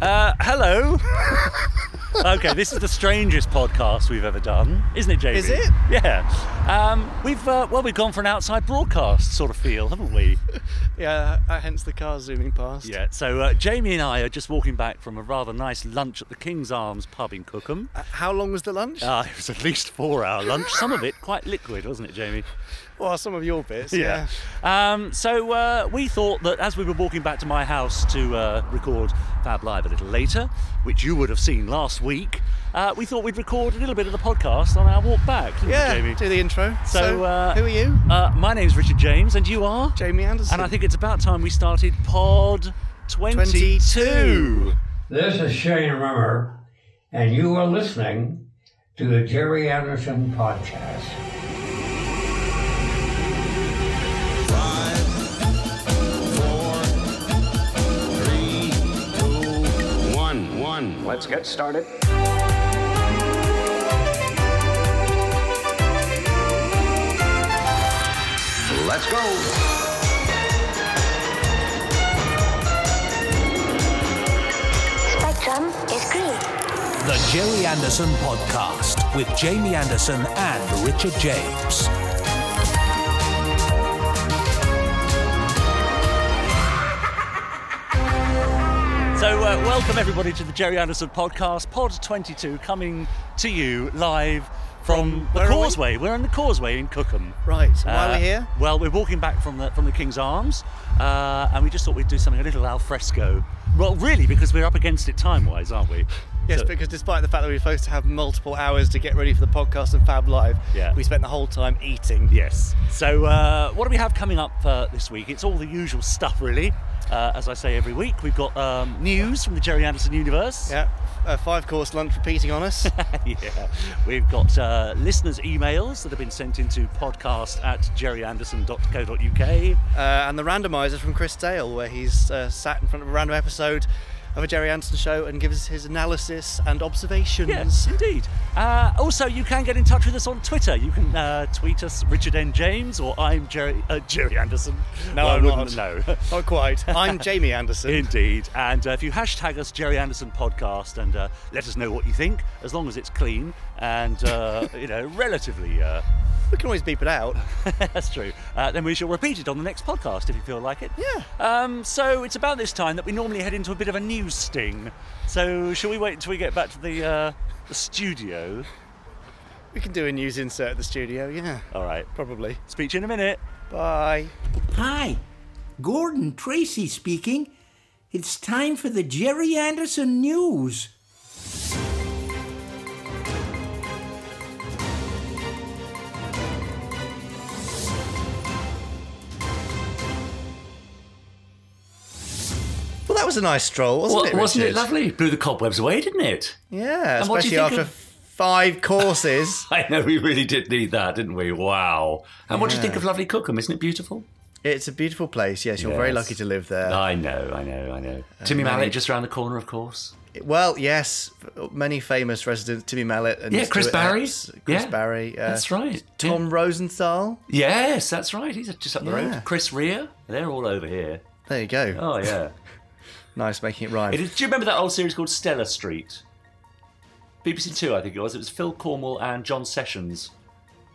Uh, hello. okay, this is the strangest podcast we've ever done, isn't it, Jamie? Is it? Yeah. Um, we've uh, well, we've gone for an outside broadcast sort of feel, haven't we? Yeah, uh, hence the car zooming past. Yeah. So uh, Jamie and I are just walking back from a rather nice lunch at the King's Arms pub in Cookham. Uh, how long was the lunch? Uh, it was at least four-hour lunch. Some of it quite liquid, wasn't it, Jamie? well, some of your bits. Yeah. Yeah. Um, so uh, we thought that as we were walking back to my house to uh, record Fab Live a little later, which you would have seen last week, uh, we thought we'd record a little bit of the podcast on our walk back, didn't Yeah, we, Jamie? do the intro. So, uh, who are you? Uh, my name's Richard James, and you are? Jamie Anderson. And I think it's about time we started Pod 22. 22. This is Shane Rimmer, and you are listening to the Gerry Anderson Podcast. Five, four, three, two, one, one. Let's get started. Let's go. Spectrum is green. The Gerry Anderson Podcast with Jamie Anderson and Richard James. So, uh, welcome everybody to the Gerry Anderson podcast, Pod 22, coming to you live from the are? Causeway. We? are on the Causeway in Cookham. Right, so why are Uh, we here? Well, we're walking back from the from the King's Arms, uh, and we just thought we'd do something a little al fresco. Well, really, because we're up against it time-wise, aren't we? Yes, So- because despite the fact that we were supposed to have multiple hours to get ready for the podcast and Fab Live, Yeah. we spent the whole time eating. Yes. So, uh, what do we have coming up uh, this week? It's all the usual stuff, really. Uh, as I say every week, we've got um, news from the Gerry Anderson universe. Yeah, a five course lunch repeating on us. yeah. We've got uh, listeners' emails that have been sent into podcast at gerryanderson.co.uk. uh, and the randomizer from Chris Dale, where he's uh, sat in front of a random episode of a Gerry Anderson show and gives his analysis and observations. Yes, indeed. Uh, also, you can get in touch with us on Twitter. You can uh, tweet us, Richard N. James, or I'm Gerry uh, Gerry Anderson. No, Well, I I'm wouldn't not. know. Not quite. I'm Jamie Anderson. Indeed. And uh, if you hashtag us Gerry Anderson podcast and uh, let us know what you think, as long as it's clean and uh, you know relatively. We can always beep it out. That's true. Uh, then we shall repeat it on the next podcast if you feel like it. Yeah. Um, so it's about this time that we normally head into a bit of a news sting. So shall we wait until we get back to the, uh, the studio? We can do a news insert at the studio, yeah. All right. Probably. Speak to you in a minute. Bye. Hi, Gordon Tracy speaking. It's time for the Gerry Anderson News. That was a nice stroll, wasn't Well, it? wasn't it lovely? Blew the cobwebs away, didn't it? Yeah, And what do especially you think after of- five courses. I know we really did need that, didn't we? Wow. And what do you think of lovely Cookham? Isn't it beautiful? it's a beautiful place. Yes, you're very lucky to live there. I know, I know, I know. Timmy many- Mallett just around the corner, of course. Well, yes, many famous residents: Timmy Mallett and Yeah, Chris Stuart Barry. Epps, Chris Yeah, Barry. Uh, that's right. Tom Rosenthal. Yes, that's right. He's just up the Yeah. road. Chris Rea. They're all over here. There you go. Oh, yeah. Nice making it rhyme. It is, do you remember that old series called Stella Street? BBC Two, I think it was. It was Phil Cornwell and John Sessions.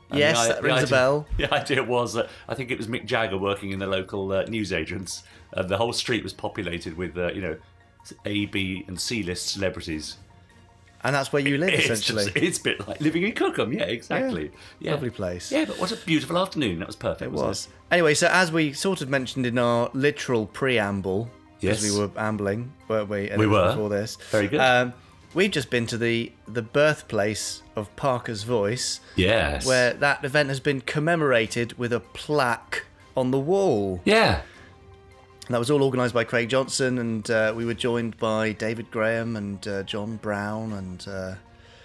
And Yes, the that the rings a idea- bell. The idea was that I think it was Mick Jagger working in the local uh, newsagents, and the whole street was populated with, uh, you know, A, B, and C list celebrities. and that's where you live, It's, essentially. just, it's a bit like living in Cookham. Yeah, exactly. Yeah. Lovely place. Yeah, but what a beautiful afternoon. That was perfect. It wasn't was. Anyway, so as we sort of mentioned in our literal preamble, Yes. we were ambling, weren't we? And We were. before this. Very good. Um, we've just been to the the birthplace of Parker's Voice, Yes. where that event has been commemorated with a plaque on the wall. Yeah. And that was all organised by Craig Johnson, and uh, we were joined by David Graham and uh, John Brown and uh,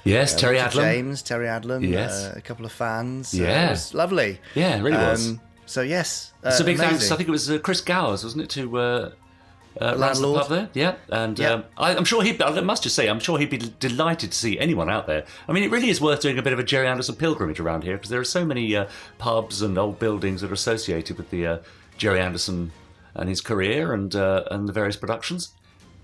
Yes, uh, Terry Adlam. James, Terry Adlam, Yes. uh, a couple of fans. Uh, Yeah. it was lovely. Yeah, it really was. So yes, uh, So big thanks. I think it was uh, Chris Gowers, wasn't it, to uh, uh, the pub there? Yeah, and Yeah. Um, I, I'm sure he. I must just say, I'm sure he'd be delighted to see anyone out there. I mean, it really is worth doing a bit of a Gerry Anderson pilgrimage around here because there are so many uh, pubs and old buildings that are associated with the uh, Gerry Anderson and his career and uh, and the various productions.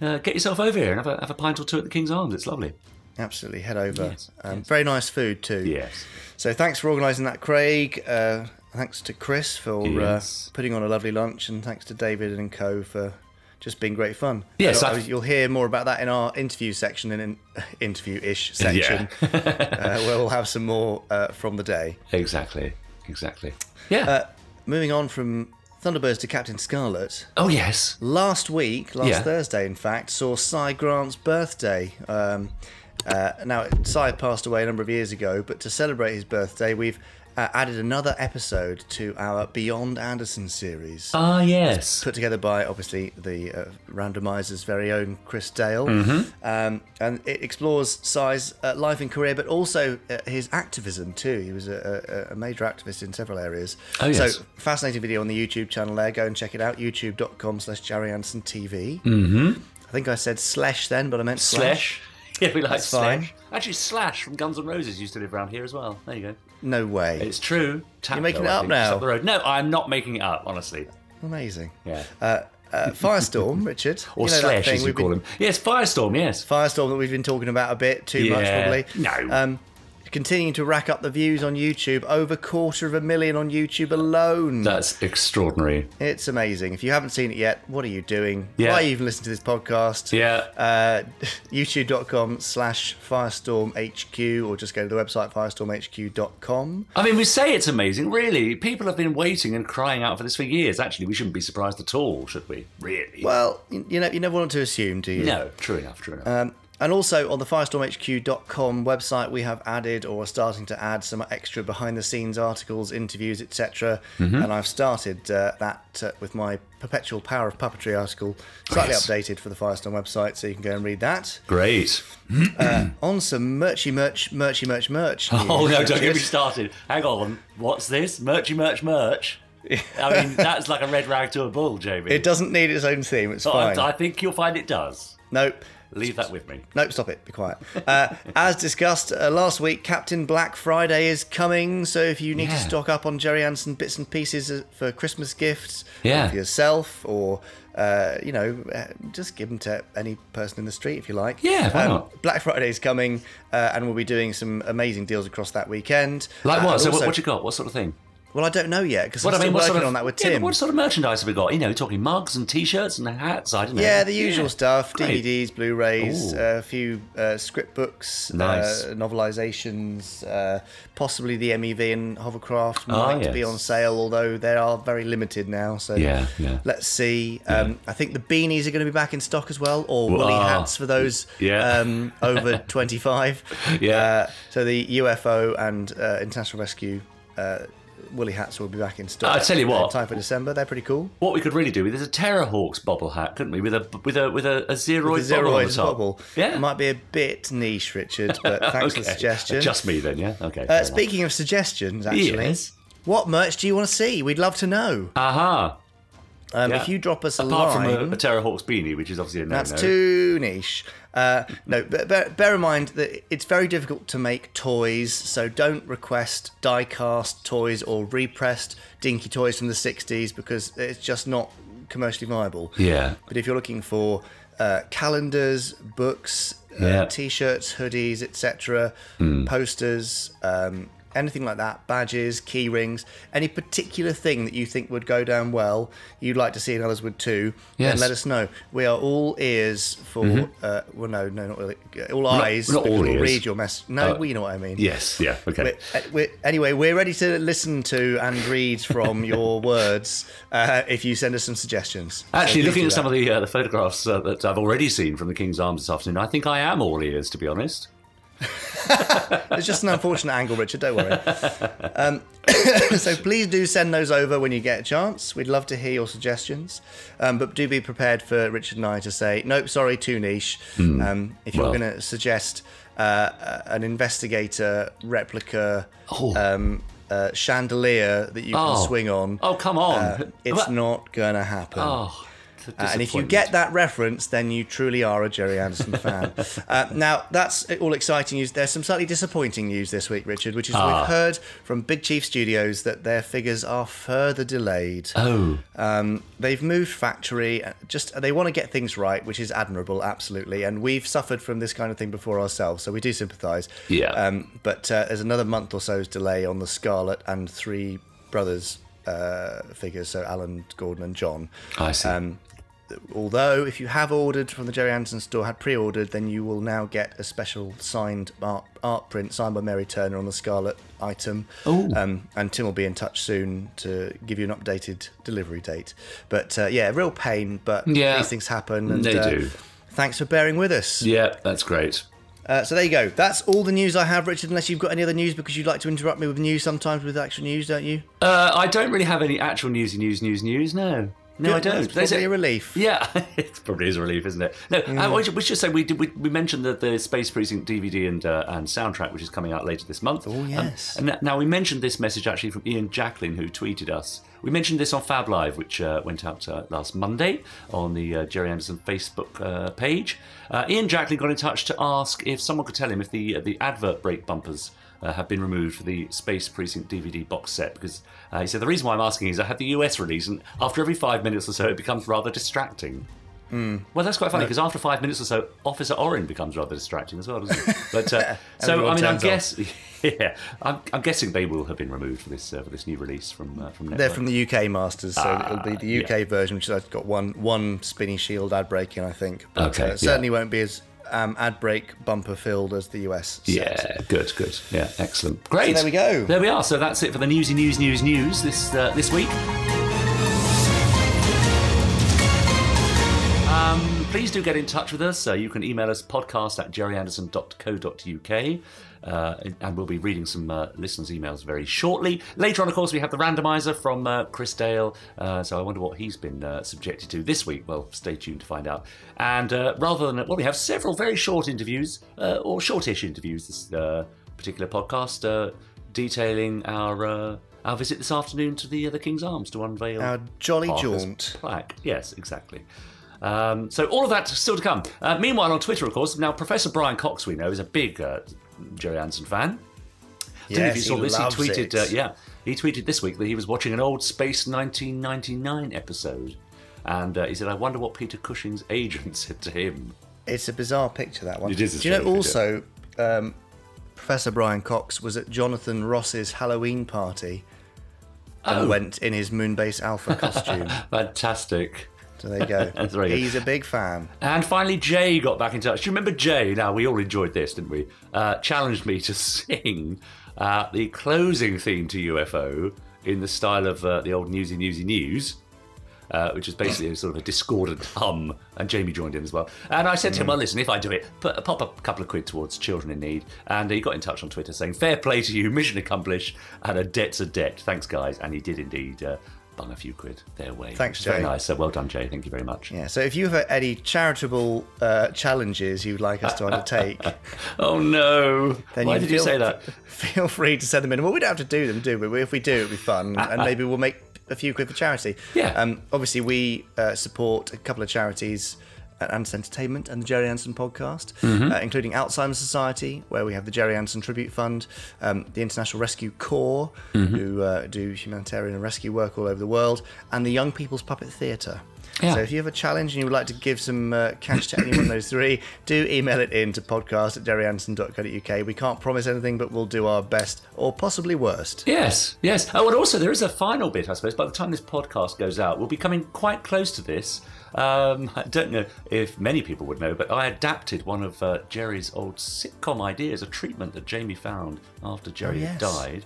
uh, get yourself over here and have a, have a pint or two at the King's Arms. It's lovely. Absolutely, head over. Yes, um, yes. Very nice food too. Yes. So thanks for organising that, Craig. Uh, thanks to Chris for Yes. uh, putting on a lovely lunch, and thanks to David and Co for just been great fun. Yes, uh, I've- you'll hear more about that in our interview section and in interview-ish section, uh, where we'll have some more uh, from the day. Exactly. Exactly. Yeah. Uh, moving on from Thunderbirds to Captain Scarlet. oh, yes. Last week, last Yeah. Thursday, in fact, saw Cy Grant's birthday. Um, uh, now, Cy passed away a number of years ago, but to celebrate his birthday, we've uh, added another episode to our Beyond Anderson series. Ah, yes. Put together by obviously the uh, randomizer's very own Chris Dale, Mm-hmm. um, and it explores Cy's uh, life and career, but also uh, his activism too. He was a, a, a major activist in several areas. Oh, yes. So fascinating video on the YouTube channel there. Go and check it out. YouTube.com slash Gerry Anderson TV. Mm-hmm. I think I said slash then, but I meant slash. Slash. Yeah, we like That's fine. Slash. Actually, Slash from Guns N' Roses used to live around here as well. There you go. No way. It's true. Tapco, You're making it up now? Up the road. No, I'm not making it up, honestly. Amazing. Yeah. Uh, uh, Firestorm, Richard. Or you know Slash, as we've call been- him. Yes, Firestorm, yes. Firestorm that we've been talking about a bit too much, probably. No. Um, continuing to rack up the views on YouTube, over quarter of a million on YouTube alone. That's extraordinary. It's amazing. If you haven't seen it yet, what are you doing? Yeah. Why are you even listening to this podcast? Yeah. Uh, YouTube.com slash Firestorm HQ or just go to the website firestormhq.com. I mean, we say it's amazing. Really, people have been waiting and crying out for this for years. Actually, we shouldn't be surprised at all, should we? Really? Well, you you know, you never want to assume, do you? no. True enough. True enough. Um, and also on the firestormhq.com website, we have added or are starting to add some extra behind the scenes articles, interviews, etc. Mm-hmm. And I've started uh, that uh, with my Perpetual Power of Puppetry article, slightly Yes. updated for the Firestorm website, so you can go and read that. Great. On some merchy merch, merchy merch, merch. Oh no! Don't get me started. Hang on. What's this? Merchy merch merch. I mean, that's like a red rag to a bull, Jamie. It doesn't need its own theme. It's Oh, fine. I, I think you'll find it does. Nope. Leave that with me. Nope, stop it. Be quiet. Uh, as discussed uh, last week, Captain Black Friday is coming. So if you need to stock up on Jerry Anson bits and pieces uh, for Christmas gifts, Yeah. for yourself, or uh, you know, uh, just give them to any person in the street if you like. Yeah, why not? Black Friday is coming, uh, and we'll be doing some amazing deals across that weekend. Like what? So what, also- what you got? What sort of thing? Well, I don't know yet because What I'm I mean, still working sort of on that with yeah, Tim. what sort of merchandise have we got? You know, talking mugs and T-shirts and hats. I don't know. Yeah, the usual stuff: Great. DVDs, Blu-rays, uh, a few uh, script books, Nice. uh, novelizations, uh, possibly the MEV and Hovercraft Ah, might be yes. on sale, although they are very limited now. So Yeah, yeah. let's see. Um, I think the beanies are going to be back in stock as well, or Well, woolly ah, hats for those yeah. um, over twenty-five. Yeah. Uh, so the UFO and uh, International Rescue. Uh, Woolly hats will be back in stock. I tell you what. in time for December. They're pretty cool. What we could really do with is a Terrahawks bobble hat, couldn't we? With a with a with a, a zeroid, bobble on the Zeroid top. bubble. Yeah. It might be a bit niche, Richard, but thanks for the suggestion. Just me then, yeah. Okay. uh, speaking of suggestions, actually, Yes. what merch do you want to see? We'd love to know. Aha. Um, yeah. If you drop us a Apart line, from a, a Terrahawks beanie, which is obviously a no-no. that's too niche. Uh, no, but bear, bear in mind that it's very difficult to make toys, so don't request die-cast toys or repressed dinky toys from the 60s because it's just not commercially viable. Yeah. But if you're looking for uh, calendars, books, Yeah. uh, t-shirts, hoodies, etc., Hmm. posters, um, anything like that, badges, key rings, any particular thing that you think would go down well, you'd like to see and others would too, then Yes. Mm-hmm. let us know. We are all ears for. Uh, well, no, no, not really. All eyes. not all because we'll ears. Read your message. No, Uh, well, you know what I mean. Yes. Yeah. Okay. We're, uh, we're, anyway, we're ready to listen to and read from your words uh, if you send us some suggestions. Actually, please looking at some of the uh, the photographs uh, that I've already seen from the King's Arms this afternoon, I think I am all ears, to be honest. It's just an unfortunate angle, Richard. Don't worry. Um, so please do send those over when you get a chance. We'd love to hear your suggestions, um, but do be prepared for Richard and I to say, "Nope, sorry, too niche." Um, if you're Well. going to suggest uh, an investigator replica Oh. um, uh, chandelier that you can Oh. swing on, Oh, come on. uh, it's What- not going to happen. Oh, Uh, and if you get that reference, then you truly are a Gerry Anderson fan. uh, now, that's all exciting news. There's some slightly disappointing news this week, Richard, which is Ah. we've heard from Big Chief Studios that their figures are further delayed. Oh, Um, they've moved factory. uh, Just they want to get things right, which is admirable, absolutely. And we've suffered from this kind of thing before ourselves, so we do sympathise. Yeah. Um, but uh, there's another month or so's delay on the Scarlet and three brothers uh, figures, so Alan, Gordon, and John. I see. Um, although, if you have ordered from the Gerry Anderson store, had pre-ordered, then you will now get a special signed art, art print signed by Mary Turner on the Scarlet item. Ooh. Um, and Tim will be in touch soon to give you an updated delivery date. But uh, yeah, real pain, but Yeah, these things happen. And, they uh, do. Thanks for bearing with us. yeah, that's great. Uh, so there you go. That's all the news I have, Richard. Unless you've got any other news, because you'd like to interrupt me with news sometimes with actual news, don't you? Uh, I don't really have any actual newsy news, news, news. No, no, I Good, well, don't. It's probably a- a relief. Yeah, it probably is a relief, isn't it? No, Mm. uh, we, should, we should say we, did, we we mentioned that the Space Precinct DVD and uh, and soundtrack, which is coming out later this month. Oh, yes. and now we mentioned this message actually from Ian Jacklin, who tweeted us. We mentioned this on Fab Live, which uh, went out uh, last Monday on the uh, Gerry Anderson Facebook uh, page. Uh, Ian Jacklin got in touch to ask if someone could tell him if the the advert break bumpers uh, have been removed for the Space Precinct DVD box set because uh, he said the reason why I'm asking is I had the US release and after every five minutes or so it becomes rather distracting. Well, that's quite funny because after five minutes or so, Officer Orin becomes rather distracting as well, doesn't it? But uh, so I mean, I'm guess, yeah, I'm, I'm guessing they will have been removed for this uh, for this new release from uh, from Network. They're from the UK masters, so Ah, it'll be the UK version, which has got one one spinny shield ad break in, I think. But, Okay, uh, yeah. it certainly won't be as um, ad break bumper filled as the US. set. Yeah, good, good. Yeah, excellent. Great. there we go. There we are. So that's it for the newsy news, news, news this uh, this week. Um, please do get in touch with us. Uh, you can email us podcast at gerryanderson.co.uk. Uh, and we'll be reading some uh, listeners' emails very shortly. Later on, of course, we have the randomizer from uh, Chris Dale. Uh, so I wonder what he's been uh, subjected to this week. Well, stay tuned to find out. And uh, rather than, well, we have several very short interviews, uh, or shortish interviews this uh, particular podcast, uh, detailing our. Uh, our visit this afternoon to the uh, the King's Arms to unveil Our jolly Parker's jaunt. plaque. Yes, exactly. Um, so all of that still to come. Uh, meanwhile, on Twitter, of course, now Professor Brian Cox, we know, is a big uh, Gerry Anderson fan. I don't know if you saw he this. He tweeted, uh, yeah, he tweeted this week that he was watching an old Space 1999 episode, and uh, he said, "I wonder what Peter Cushing's agent said to him." It's a bizarre picture, that one. It is Do you know also, um, Professor Brian Cox was at Jonathan Ross's Halloween party and Oh. went in his Moonbase Alpha costume. Fantastic. So there you go. That's very good. He's a big fan. And finally, Jay got back in touch. Do you remember Jay? Now, we all enjoyed this, didn't we? Uh, challenged me to sing uh, the closing theme to UFO in the style of uh, the old Newsy Newsy News. Uh, which is basically a sort of a discordant hum, and Jamie joined in as well. And I said to him, "Well, listen, if I do it, put, pop a couple of quid towards children in need." And he got in touch on Twitter saying, "Fair play to you, mission accomplished, and a debt's a debt." Thanks, guys, and he did indeed uh, bung a few quid their way. Thanks, It's Very nice. So well done, Jay. Thank you very much. Yeah. So if you have any charitable uh, challenges you'd like us to undertake, Oh no! then Why you did feel, you say that? Feel free to send them in. Well, we don't have to do them, do we? If we do, it'll be fun, and maybe we'll make a few quid for charity. Yeah. Um, obviously, we uh, support a couple of charities. Uh, Anderson Entertainment and the Gerry Anderson podcast, Mm-hmm. uh, including Alzheimer's Society, where we have the Gerry Anderson Tribute Fund, um, the International Rescue Corps, Mm-hmm. who uh, do humanitarian and rescue work all over the world, and the Young People's Puppet Theatre. Yeah. So if you have a challenge and you would like to give some uh, cash to any one of those three, do email it in to podcast at gerryanderson.co.uk. We can't promise anything, but we'll do our best or possibly worst. Yes, yes. Oh, and also there is a final bit, I suppose. By the time this podcast goes out, we'll be coming quite close to this. Um, I don't know if many people would know, but I adapted one of uh, Gerry's old sitcom ideas, a treatment that Jamie found after Gerry had yes. died.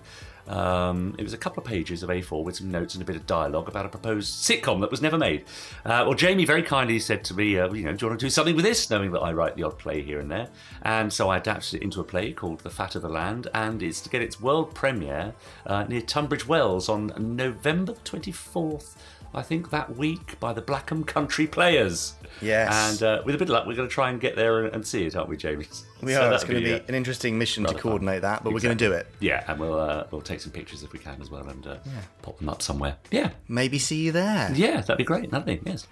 Um, it was a couple of pages of A4 with some notes and a bit of dialogue about a proposed sitcom that was never made. Uh, well, Jamie very kindly said to me, uh, you know, do you want to do something with this? Knowing that I write the odd play here and there. And so I adapted it into a play called The Fat of the Land, and it's to get its world premiere uh, near Tunbridge Wells on November 24th. I think that week by the Blackham Country Players. Yes. And uh, with a bit of luck, we're going to try and get there and, and see it, aren't we, Jamie? We So are. That'll going to be uh, an interesting mission to rather fun. coordinate that, but we're going to do it. yeah, and we'll uh, we'll take some pictures if we can as well and uh, pop them up somewhere. Yeah, Maybe see you there. yeah, that'd be great. That'd be yes.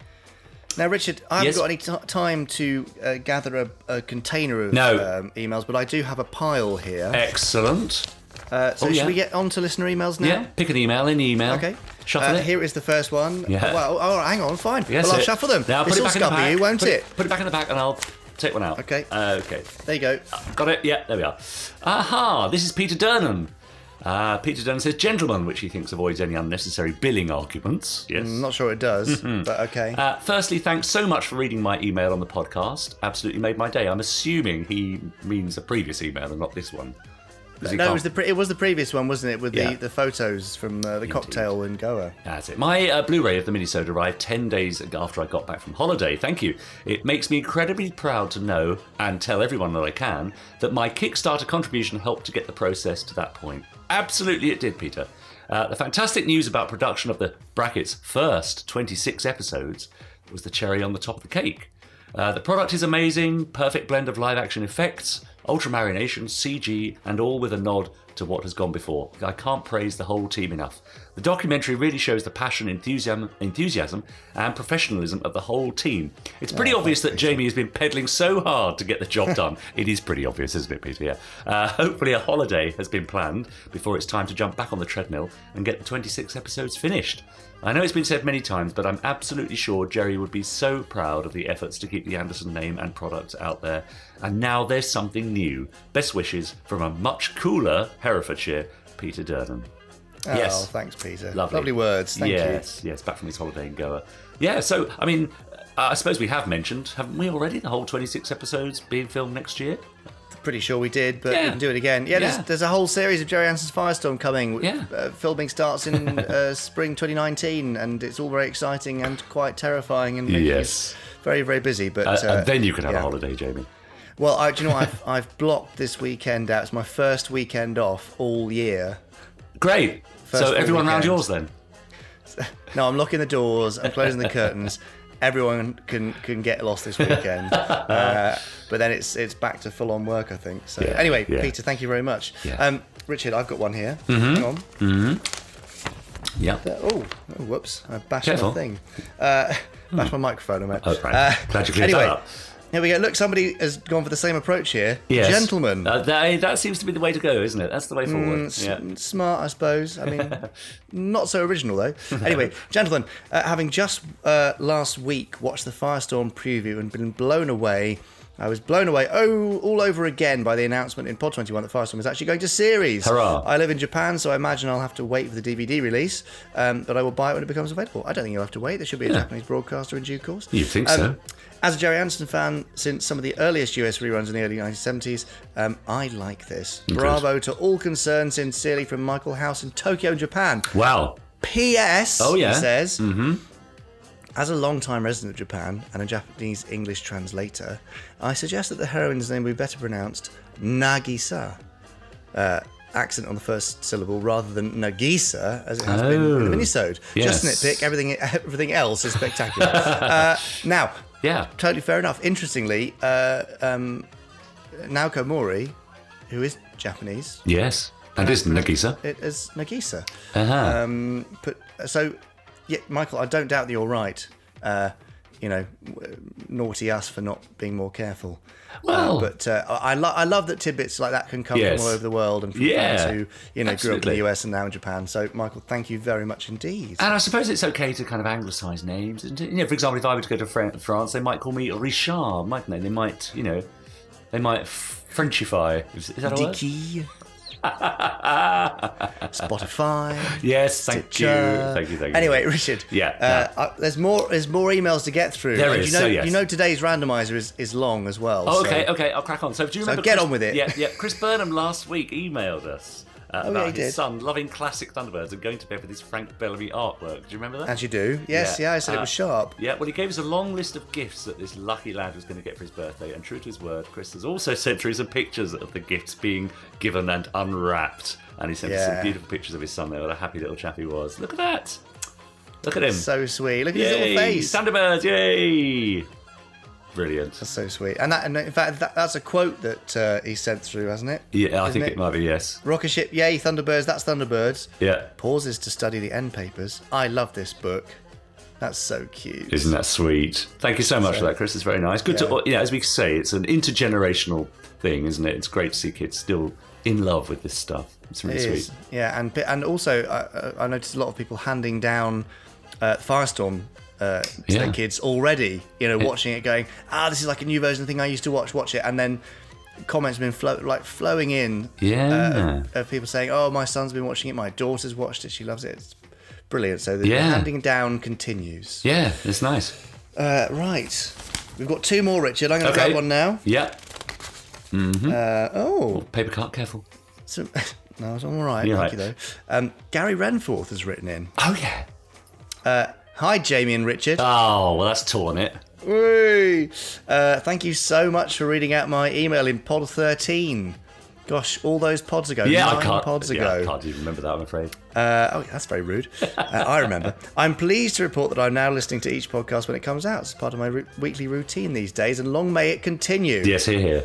Now, Richard, I haven't got any t- time to uh, gather a, a container of No. um, emails, but I do have a pile here. Excellent. Uh, so, oh, should yeah. we get on to listener emails now? Yeah, pick an email, any email. Okay. Shuffle Uh, it. Here is the first one. Yeah. Well, oh, hang on, fine. Yes, well, I'll it- shuffle them. Now put this it will back in the back. you, won't put it? Put it back in the back and I'll take one out. Okay. Uh, okay. There you go. Got it? Yeah, there we are. Aha, this is Peter Durnham. Uh, Peter Durnham says gentleman, which he thinks avoids any unnecessary billing arguments. Yes. I'm not sure it does, but okay. Uh, firstly, thanks so much for reading my email on the podcast. Absolutely made my day. I'm assuming he means a previous email and not this one. No, it can't- was the pre- it was the previous one, wasn't it? With Yeah. the, the photos from uh, the cocktail in Goa. That's it. My uh, Blu-ray of the minisode arrived 10 days after I got back from holiday. Thank you. It makes me incredibly proud to know and tell everyone that I can that my Kickstarter contribution helped to get the process to that point. Absolutely it did, Peter. Uh, the fantastic news about production of the brackets first 26 episodes was the cherry on the top of the cake. Uh, the product is amazing, perfect blend of live action effects, Ultramarionation, CG, and all with a nod to what has gone before. I can't praise the whole team enough. The documentary really shows the passion, enthusiasm, enthusiasm and professionalism of the whole team. It's pretty obvious that Jamie has been pedaling so hard to get the job done. it is pretty obvious, isn't it, Peter? Yeah. Uh, hopefully, a holiday has been planned before it's time to jump back on the treadmill and get the 26 episodes finished. I know it's been said many times, but I'm absolutely sure Gerry would be so proud of the efforts to keep the Anderson name and product out there. And now there's something new. Best wishes from a much cooler Herefordshire, Peter Durden. Oh, yes. thanks, Peter. Lovely. words. Thank yes, yes, back from his holiday in Goa. Yeah, so, I mean, uh, I suppose we have mentioned, haven't we already, the whole 26 episodes being filmed next year? Pretty sure we did, but Yeah. we can do it again. Yeah, Yeah. There's, there's a whole series of Jerry Anson's Firestorm coming. Yeah. Uh, filming starts in uh, spring 2019, and it's all very exciting and quite terrifying and Yes. very, very busy. But Uh, uh, and then you can have yeah. a holiday, Jamie. Well, I, do you know what? I've, I've blocked this weekend out. It's my first weekend off all year. Great. First so everyone around yours then? No, I'm locking the doors. I'm closing the curtains. Everyone can can get lost this weekend, uh, but then it's it's back to full on work, I think. So Yeah, anyway, yeah. Peter, thank you very much. Yeah. Um, Richard, I've got one here. Hang on. Yeah. Uh, oh, oh, whoops! I bashed Careful. my thing. Uh, bashed my microphone. I meant. Oh, right. Uh, Glad you cleared anyway, that up. Here we go. Look, somebody has gone for the same approach here. Yes. Gentlemen. Uh, that, that seems to be the way to go, isn't it? That's the way forward. Mm, yeah. Smart, I suppose. I mean, not so original though. Anyway, gentlemen, uh, having just uh, last week watched the Firestorm preview and been blown away. I was blown away oh, all over again by the announcement in Pod 21 that Firestorm is actually going to series. Hurrah. I live in Japan, so I imagine I'll have to wait for the DVD release, um, but I will buy it when it becomes available. I don't think you'll have to wait. There should be a Japanese broadcaster in due course. You'd think Um, so. As a Gerry Anderson fan, since some of the earliest US reruns in the early 1970s, um, I like this. Bravo to all concerned, sincerely from Michael House in Tokyo, Japan. Wow. P.S. Oh, yeah. He says, mm-hmm. As a long-time resident of Japan and a Japanese English translator, I suggest that the heroine's name be better pronounced Nagisa. Uh, accent on the first syllable rather than Nagisa, as it has been in the Oh. minisode. Yes. Just nitpick. Everything, everything else is spectacular. uh, now, Yeah. totally fair enough. Interestingly, uh, um, Naoko Mori, who is Japanese, Yes. And is Nagisa. it is Nagisa. Uh-huh. Um, but so, yeah, Michael, I don't doubt that you're right. Uh, you know, naughty us for not being more careful. Well- uh, but uh, I, I, lo- I love that tidbits like that can come Yes. from all over the world and from Yeah, fans who, you know, grew up in the US and now in Japan. So, Michael, thank you very much indeed. And I suppose it's okay to kind of anglicise names. You know, for example, if I were to go to France, they might call me Richard, mightn't they? They might, you know, they might f- Frenchify. Is, that a? Dicky. Spotify. Yes, thank you, thank you, thank you. Anyway, Richard. Yeah, Uh, uh, there's more. There's more emails to get through. There is, You know, so yes. you know today's randomizer is, is long as well. Oh, so- okay, okay, I'll crack on. So, do you remember? So get Chris- on with it. Yeah, yeah. Chris Burnham last week emailed us uh, Oh, about he his did. son loving classic Thunderbirds and going to bed with his Frank Bellamy artwork. Do you remember that? As you do. Yes. Yeah. I said it Uh, was sharp. Yeah, well, he gave us a long list of gifts that this lucky lad was going to get for his birthday, and true to his word, Chris has also sent through some pictures of the gifts being given and unwrapped. And he sent us some beautiful pictures of his son there. What a happy little chap he was. Look at that. Look at him. So sweet. Look at his little face. Thunderbirds, yay! Brilliant. That's so sweet. And that, and in fact, that, that's a quote that uh, he sent through, hasn't it? Yeah, I Isn't think it might be, yes. Rocket ship, yay! Thunderbirds. That's Thunderbirds. Yeah. Pauses to study the end papers. I love this book. That's so cute. Isn't that sweet? Thank you so much for that, Chris. It's very nice. Good to, yeah, as we say, it's an intergenerational thing, isn't it? It's great to see kids still in love with this stuff. It's really It sweet. is. Yeah, and and also I, I noticed a lot of people handing down uh, Firestorm uh, to Yeah. their kids already. You know, watching it, going, ah, this is like a new version of the thing I used to watch. Watch it, and then comments have been flow, like flowing in. Yeah. uh, of people saying, "Oh, my son's been watching it. My daughter's watched it. She loves it. It's brilliant." So the, Yeah. handing down continues. Yeah, it's nice. Uh, right, we've got two more, Richard. I'm going to Okay. grab one now. Yeah. Uh, oh, Paper cut, careful. so, no, it's all right. You're Thank you though. Um, Gary Renforth has written in. Oh, yeah. Hi, Jamie and Richard. Oh, well, that's torn it. Whee! Uh, thank you so much for reading out my email in pod 13. Gosh, all those pods ago. Yeah, nine I can't. pods yeah, I can't even remember that, I'm afraid. Uh, oh, that's very rude. Uh, I remember. I'm pleased to report that I'm now listening to each podcast when it comes out. It's part of my weekly routine these days, and long may it continue. Yes, here, here.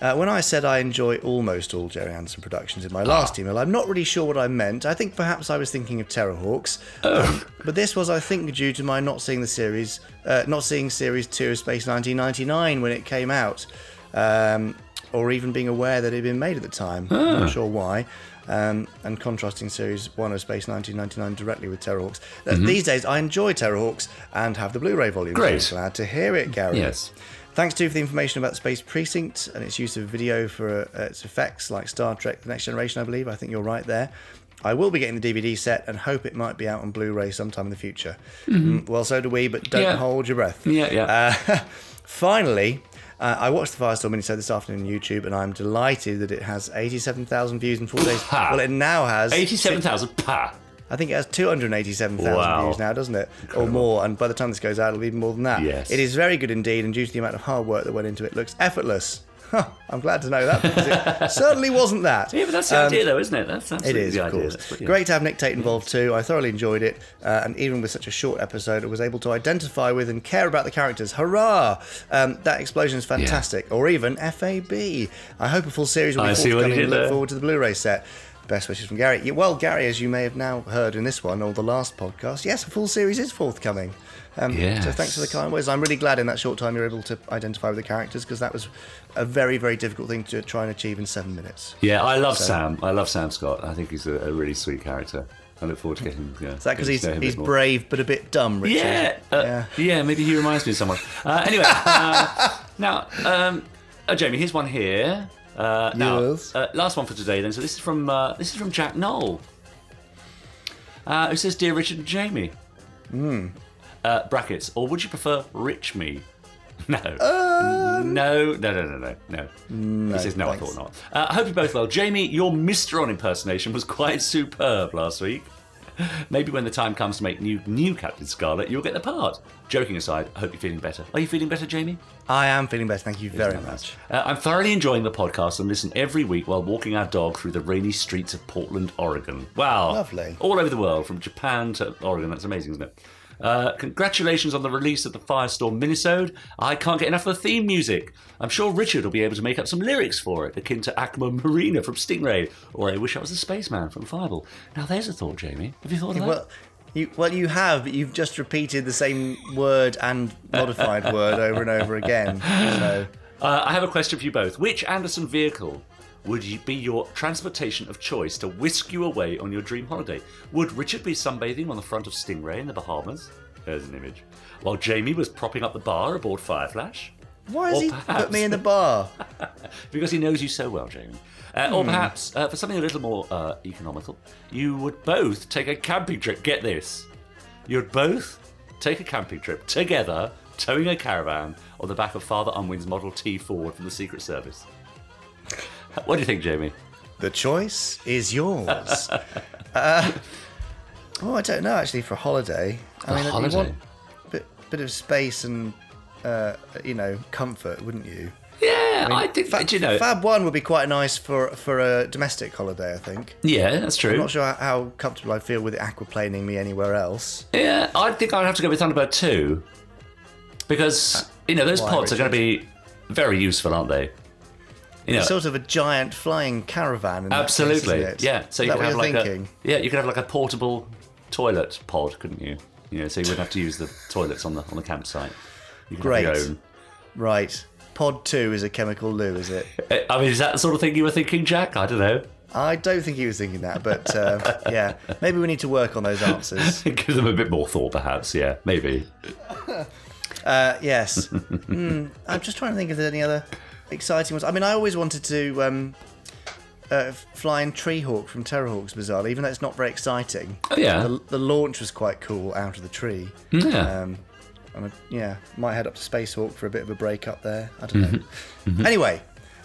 Uh, when I said I enjoy almost all Gerry Anderson productions in my last email, I'm not really sure what I meant. I think perhaps I was thinking of Terrahawks, um, but this was, I think, due to my not seeing the series, uh, not seeing Series Two of Space 1999 when it came out, um, or even being aware that it had been made at the time. I'm not sure why. Um, and contrasting Series 1 of Space 1999 directly with Terrahawks. Uh, These days, I enjoy Terrahawks and have the Blu ray volume. Great. I'm glad to hear it, Gary. Yes. Thanks too for the information about Space Precinct and its use of video for uh, its effects, like Star Trek: The Next Generation. I believe. I think you're right there. I will be getting the DVD set and hope it might be out on Blu-ray sometime in the future. Mm, well, so do we, but don't Yeah. hold your breath. Yeah, yeah. Uh, finally, uh, I watched the Firestorm minisode this afternoon on YouTube, and I'm delighted that it has 87,000 views in four days. Well, it now has 87,000 pa. I think it has 287,000 Wow. views now, doesn't it? Or more. And by the time this goes out, it'll be even more than that. Yes. It is very good indeed, and due to the amount of hard work that went into it, looks effortless. Huh, I'm glad to know that because it certainly wasn't that. Yeah, but that's the Um, idea, though, isn't it? That's It the of idea. course. Great to have Nick Tate involved too. I thoroughly enjoyed it, uh, and even with such a short episode, I was able to identify with and care about the characters. Hurrah! Um, that explosion is fantastic. Or even FAB. I hope a full series will be I see what you forthcoming. Look there. forward to the Blu-ray set. Best wishes from Gary. Yeah, Well, Gary, as you may have now heard in this one or the last podcast, yes, a full series is forthcoming. Um, So thanks for the kind words. I'm really glad in that short time you're able to identify with the characters because that was a very, very difficult thing to try and achieve in seven minutes. Yeah, I love Sam. I love Sam Scott. I think he's a, a really sweet character. I look forward to getting. Yeah, Is that because he's, to know him a he's brave but a bit dumb, Richard? Yeah, uh, Yeah. yeah, Maybe he reminds me of someone. Uh, anyway, uh, now, um, oh, Jamie, here's one here. Uh, now, Yes. uh, last one for today. Then, so this is from uh, this is from Jack Knoll. Uh, who says, "Dear Richard and Jamie." Hmm. Uh, brackets, or would you prefer rich me? No. Um, no, no, no, no, no, no. he says, no, thanks. I thought not. Uh, I hope you're both well. Jamie, your Mysteron impersonation was quite superb last week. Maybe when the time comes to make new new Captain Scarlet, you'll get the part. Joking aside, I hope you're feeling better. Are you feeling better, Jamie? I am feeling better. Thank you very much. Uh, I'm thoroughly enjoying the podcast and listen every week while walking our dog through the rainy streets of Portland, Oregon. Wow. Lovely. All over the world, from Japan to Oregon. That's amazing, isn't it? Uh, congratulations on the release of the Firestorm minisode. I can't get enough of the theme music. I'm sure Richard will be able to make up some lyrics for it, akin to Aqua Marina from Stingray, or I Wish I Was a Spaceman from Fireball. Now, there's a thought, Jamie. Have you thought of that? Well, you well you have, but you've just repeated the same word and modified word over and over again. So Uh, I have a question for you both. Which Anderson vehicle would be your transportation of choice to whisk you away on your dream holiday? Would Richard be sunbathing on the front of Stingray in the Bahamas? There's an image. While Jamie was propping up the bar aboard Fireflash? why has Or he perhaps- put me in the bar? Because he knows you so well, Jamie. Uh, Or perhaps, uh, for something a little more uh, economical, you would both take a camping trip. Get this. You'd both take a camping trip together, towing a caravan on the back of Father Unwin's Model T Ford from the Secret Service. What do you think, Jamie? The choice is yours. uh, oh, I don't know actually. For a holiday, I A mean, you holiday? want a bit, bit of space and uh, you know comfort, wouldn't you? Yeah, I, think, Fa- you know? Fab One would be quite nice for for a domestic holiday. I think. yeah, that's true. I'm not sure how, how comfortable I feel with it aquaplaning me anywhere else. Yeah, I think I'd have to go with Thunderbird 2. Because, you know, those pods are going to be very useful, aren't they? You know, It's sort of a giant flying caravan. Case, Absolutely. it? yeah. So you could have like you're a thinking? yeah, you could have like a portable toilet pod, couldn't you? You know, so you wouldn't have to use the toilets on the on the campsite. You could Great. Have your own. Right. Pod 2 is a chemical loo, is it? Uh, I mean, is that the sort of thing you were thinking, Jack? I don't know. I don't think he was thinking that, but uh, yeah, maybe we need to work on those answers. Give them a bit more thought, perhaps. Yeah, maybe. Uh, yes. Hmm, I'm just trying to think if there's any other exciting ones. I mean, I always wanted to um, uh, fly in Treehawk from Terrahawks, bizarrely, even though it's not very exciting. Oh, yeah. The, the launch was quite cool out of the tree. Yeah. Um, I, yeah, might head up to Spacehawk for a bit of a break up there. I don't know. Anyway,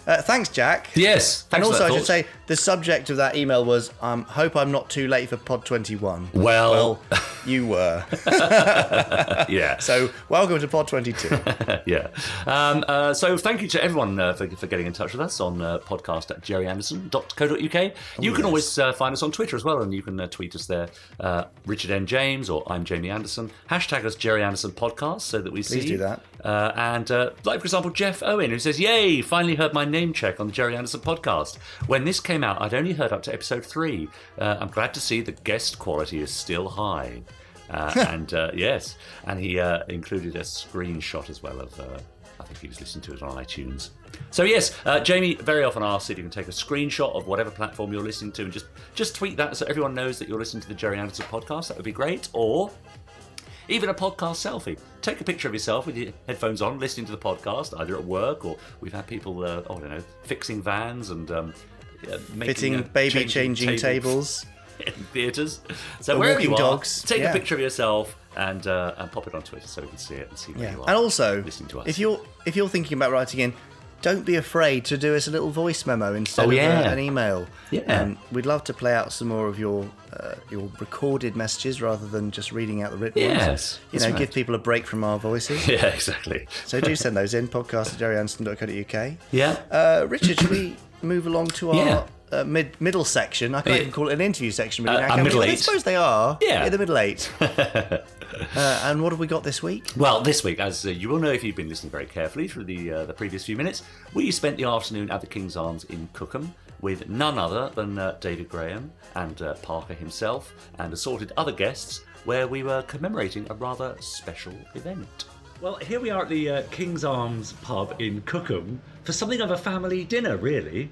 uh, thanks, Jack. yes. And also, I should say the subject of that email was um, "Hope I'm not too late for Pod 21." Well- you were. yeah. So, welcome to Pod 22. yeah. Um, uh, so thank you to everyone uh, for, for getting in touch with us on uh, podcast at gerryanderson.co.uk. You can always uh, find us on Twitter as well, and you can uh, tweet us there. Uh, Richard N. James or I'm Jamie Anderson. Hashtag us Gerry Anderson Podcast so that we see. Please do that. Uh, and uh, like, for example, Jeff Owen, who says, Yay, finally heard my name check on the Gerry Anderson podcast. When this came out, I'd only heard up to episode three. Uh, I'm glad to see the guest quality is still high. Uh, and uh, yes, and he uh, included a screenshot as well of. Uh, I think he was listening to it on iTunes. So yes, uh, Jamie very often asks if you can take a screenshot of whatever platform you're listening to and just just tweet that so everyone knows that you're listening to the Gerry Anderson podcast. That would be great. Or even a podcast selfie. Take a picture of yourself with your headphones on, listening to the podcast, either at work or we've had people, uh, oh, I don't know, fixing vans and um, uh, making, Fitting uh, baby changing tables. in theaters. So Or wherever you are, dogs, take yeah. a picture of yourself and uh, and pop it on Twitter so we can see it and see where Yeah. you are. And also, listening to us. if you're if you're thinking about writing in, don't be afraid to do us a little voice memo instead Oh, of yeah. uh, an email. Yeah. Um, we'd love to play out some more of your uh, your recorded messages rather than just reading out the written Yes, ones. You know, right. give people a break from our voices. yeah, exactly. so do send those in, podcast at gerryanderson.co.uk. Yeah. Uh, Richard, should we move along to our Yeah. Uh, mid middle section? I can't Yeah. even call it an interview section. Really, Uh, now, a can we? middle I suppose they are. Yeah. the middle eight. uh, and what have we got this week? Well, this week, as uh, you will know if you've been listening very carefully through the uh, the previous few minutes, we spent the afternoon at the King's Arms in Cookham with none other than uh, David Graham and uh, Parker himself and assorted other guests, where we were commemorating a rather special event. Well, here we are at the uh, King's Arms pub in Cookham for something of a family dinner, really.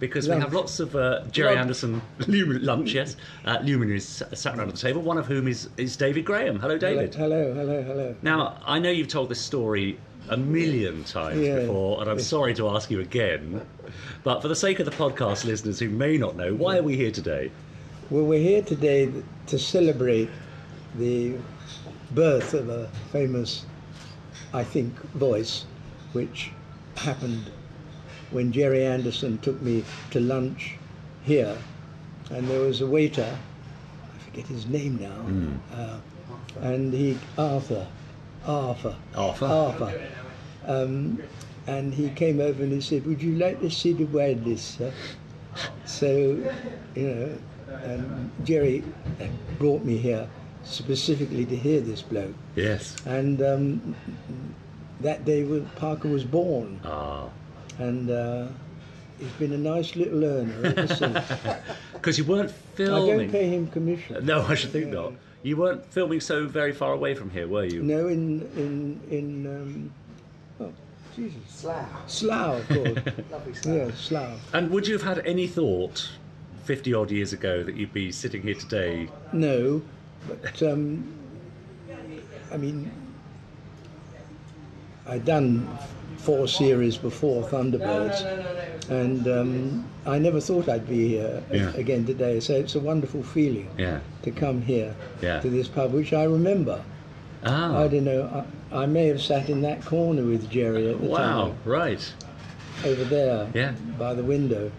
Because we have lots of uh, Gerry Lunch. Anderson lumin- lunch, yes, uh, luminaries sat around at the table. One of whom is, is David Graham. Hello, David. Hello, hello, hello. Now, I know you've told this story a million times Yeah. before, and I'm sorry to ask you again. But for the sake of the podcast listeners who may not know, why are we here today? Well, we're here today to celebrate the birth of a famous, I think, voice, which happened when Gerry Anderson took me to lunch here, and there was a waiter, I forget his name now, uh, and he Arthur, Arthur, Arthur. Arthur, um, and he came over and he said, "Would you like to see the wireless?" Sir? So, you know, and Gerry brought me here specifically to hear this bloke. Yes. And um, that day Parker was born, Ah. And uh, he's been a nice little earner ever since. Because you weren't filming. I filming. don't pay him commission. No, I should think not. You weren't filming so very far away from here, were you? No, in in in um, oh, Jesus, Slough. Slough, of course. Lovely Slough. Yeah, Slough. And would you have had any thought, 50 odd years ago, that you'd be sitting here today? No, but um, I mean, I'd done four series before Thunderbirds, and um, I never thought I'd be here Yeah. again today. So it's a wonderful feeling Yeah. to come here Yeah. to this pub, which I remember. Ah. I don't know. I, I may have sat in that corner with Gerry at the Wow, time, right. over there, Yeah. by the window.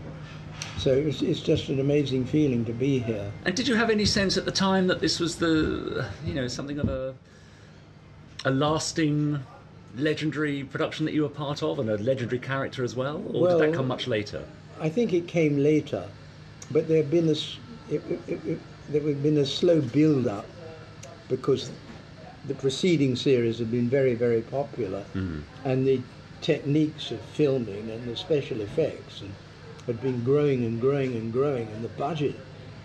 So it's, it's just an amazing feeling to be here. And did you have any sense at the time that this was the, you know, something of a, a lasting, legendary production that you were part of, and a legendary character as well, or did that come much later? I think it came later, but there had been a, s- it, it, it, there had been a slow build-up because the preceding series had been very, very popular, hmm. and the techniques of filming and the special effects and had been growing and growing and growing, and the budget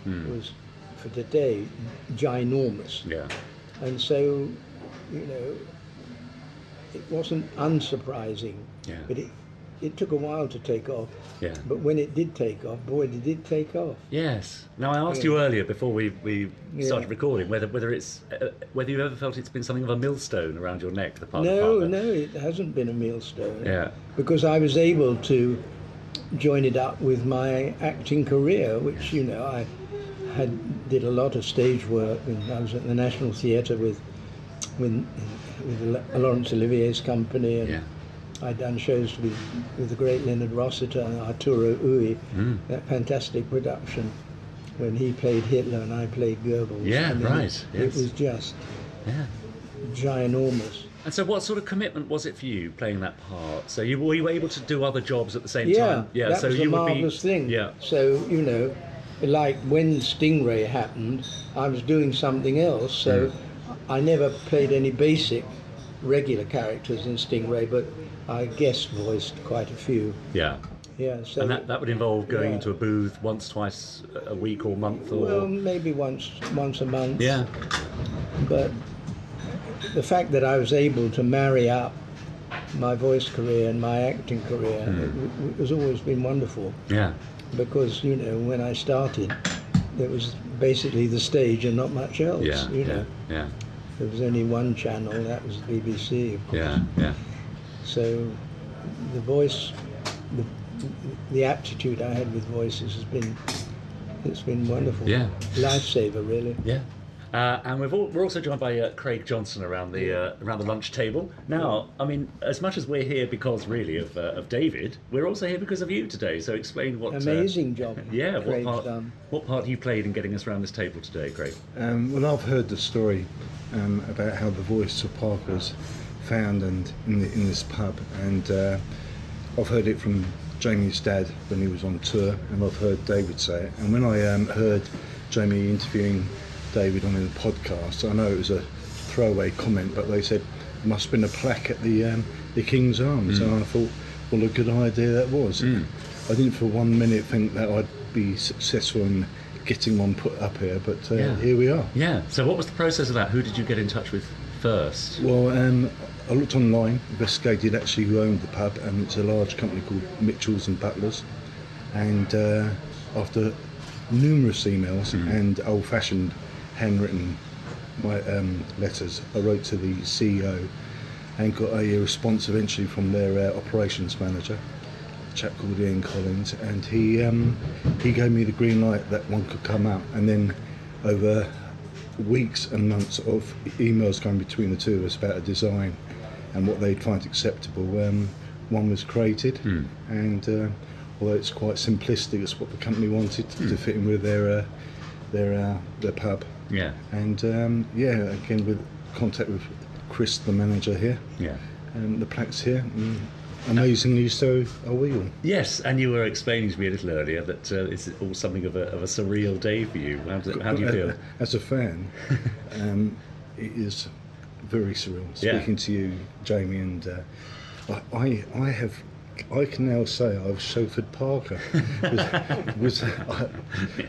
hmm. was for today ginormous. Yeah. and so you know it wasn't unsurprising. Yeah. But it it took a while to take off. Yeah. But when it did take off, boy, did it take off. Yes. Now I asked you earlier before we, we Yeah. started recording whether whether it's uh, whether you've ever felt it's been something of a millstone around your neck. The part No, no, it hasn't been a millstone. Yeah. Because I was able to join it up with my acting career, which you know I had did a lot of stage work, and I was at the National Theatre with with with Laurence Olivier's company, and Yeah. I'd done shows with with the great Leonard Rossiter and Arturo Ui, Mm. that fantastic production when he played Hitler and I played Goebbels. Yeah, I mean, right, It, yes. it was just Yeah. ginormous. And so, what sort of commitment was it for you playing that part? So, you were you able to do other jobs at the same yeah, time? Yeah, that so was you a would be marvelous thing. Yeah, So you know, like when Stingray happened, I was doing something else. So Mm. I never played any basic, regular characters in Stingray, but I guest voiced quite a few. yeah. Yeah. So And that, that would involve going Yeah. into a booth once, twice a week or month, or well, maybe once once a month. yeah, But the fact that I was able to marry up my voice career and my acting career Hmm. it, it has always been wonderful. yeah, because you know when I started, there was basically the stage and not much else. yeah, you know, yeah, yeah, there was only one channel, that was the BBC. Of course. yeah, yeah. So the voice, the, the aptitude I had with voices has been, it's been wonderful. Yeah. lifesaver really. Yeah. Uh, and we've all, we're also joined by uh, Craig Johnson around the uh, around the lunch table. Now, I mean, as much as we're here because really of, uh, of David, we're also here because of you today. So explain what uh, Amazing job. yeah, what part done. what part you played in getting us around this table today, Craig? Um, well, I've heard the story um, about how the voice of Parker's found and in, the, in this pub, and uh, I've heard it from Jamie's dad when he was on tour, and I've heard David say it. And when I um, heard Jamie interviewing David on in the podcast, I know it was a throwaway comment, but they said must have been a plaque at the um, the King's Arms, and I thought, well, a good idea that was. I didn't for one minute think that I'd be successful in getting one put up here, but uh, Yeah. here we are. Yeah. So what was the process of that? Who did you get in touch with first? Well, um, I looked online, investigated actually who owned the pub, and it's a large company called Mitchells and Butlers. And uh, after numerous emails and old-fashioned handwritten my, um, letters, I wrote to the CEO and got a response eventually from their uh, operations manager, a chap called Ian Collins, and he um, he gave me the green light that one could come out, and then over weeks and months of emails going between the two of us about a design and what they'd find acceptable. Um, one was created, and uh, although it's quite simplistic, it's what the company wanted to fit in with their uh, their uh, their pub. Yeah. And um, yeah, again with contact with Chris, the manager here, Yeah. and the plaques here. And amazingly, so are we all. Yes, and you were explaining to me a little earlier that uh, it's all something of a, of a surreal day for you. How do, how do you feel? As a fan, um, it is very surreal Yeah. speaking to you, Jamie, and uh, I, I, I have. I can now say I've chauffeured Parker. was, was, I,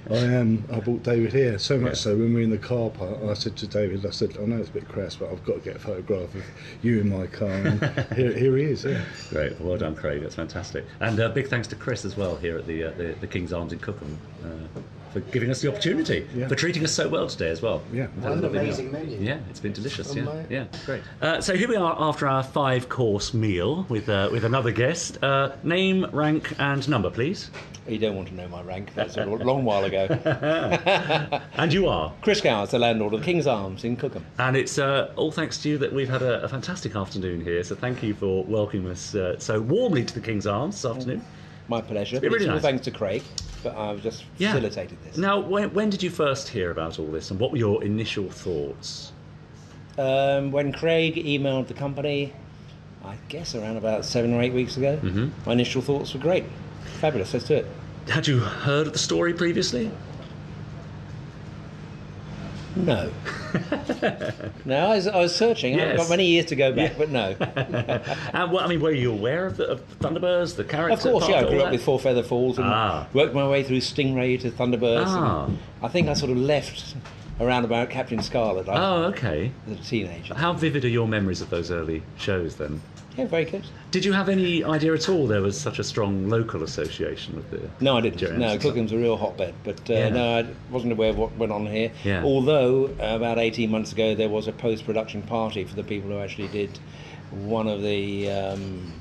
I um, I brought David here so much Yeah. so when we were in the car park, I said to David, I said, I know it's a bit crass, but I've got to get a photograph of you in my car. And here, here he is. Yeah. Great, well done, Craig. That's fantastic. And uh, big thanks to Chris as well here at the uh, the, the King's Arms in Cookham uh, for giving us the opportunity, Yeah. for treating us so well today as well. Yeah. We've had a An amazing meal. menu. Yeah, it's been delicious. Yeah, my. yeah, great. Uh, so here we are after our five course meal with uh, with another guest. Uh, name, rank, and number, please. You don't want to know my rank. That's a long while ago. And you are. Chris Gowers, the landlord of the King's Arms in Cookham. And it's uh, all thanks to you that we've had a, a fantastic afternoon here. So thank you for welcoming us uh, so warmly to the King's Arms this afternoon. My pleasure. been really It's all nice. thanks to Craig, but I've just Yeah. facilitated this. Now, when, when did you first hear about all this, and what were your initial thoughts? Um, when Craig emailed the company, I guess around about seven or eight weeks ago, Mm-hmm. my initial thoughts were great. Fabulous, let's do it. Had you heard of the story previously? No. no, I was, I was searching. I've Yes. got many years to go back, but no. And what, I mean, were you aware of, the, of Thunderbirds, the character? Of course, yeah. I grew up that? with Four Feather Falls and Ah. worked my way through Stingray to Thunderbirds. Ah. I think I sort of left around about Captain Scarlet. I, Oh, okay. as a teenager. How vivid are your memories of those early shows then? Yeah, very good. Did you have any idea at all there was such a strong local association with the? No, I didn't. No? Cookham's a real hotbed, but uh, Yeah. no, I wasn't aware of what went on here. Yeah. Although uh, about 18 months ago there was a post-production party for the people who actually did one of the um,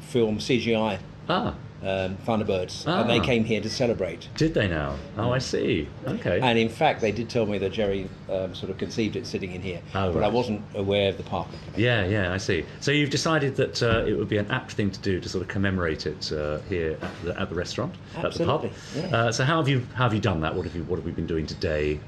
film CGI Ah, um, Thunderbirds, and they Ah. came here to celebrate. did they now? Oh, I see. Okay. And in fact, they did tell me that Gerry um, sort of conceived it sitting in here, Oh, but I wasn't aware of the Parker. Yeah, yeah, I see. So you've decided that uh, it would be an apt thing to do to sort of commemorate it uh, here at the, at the restaurant, Absolutely, at the pub. yeah. Uh, so how have you how have you done that? What have you what have we been doing today?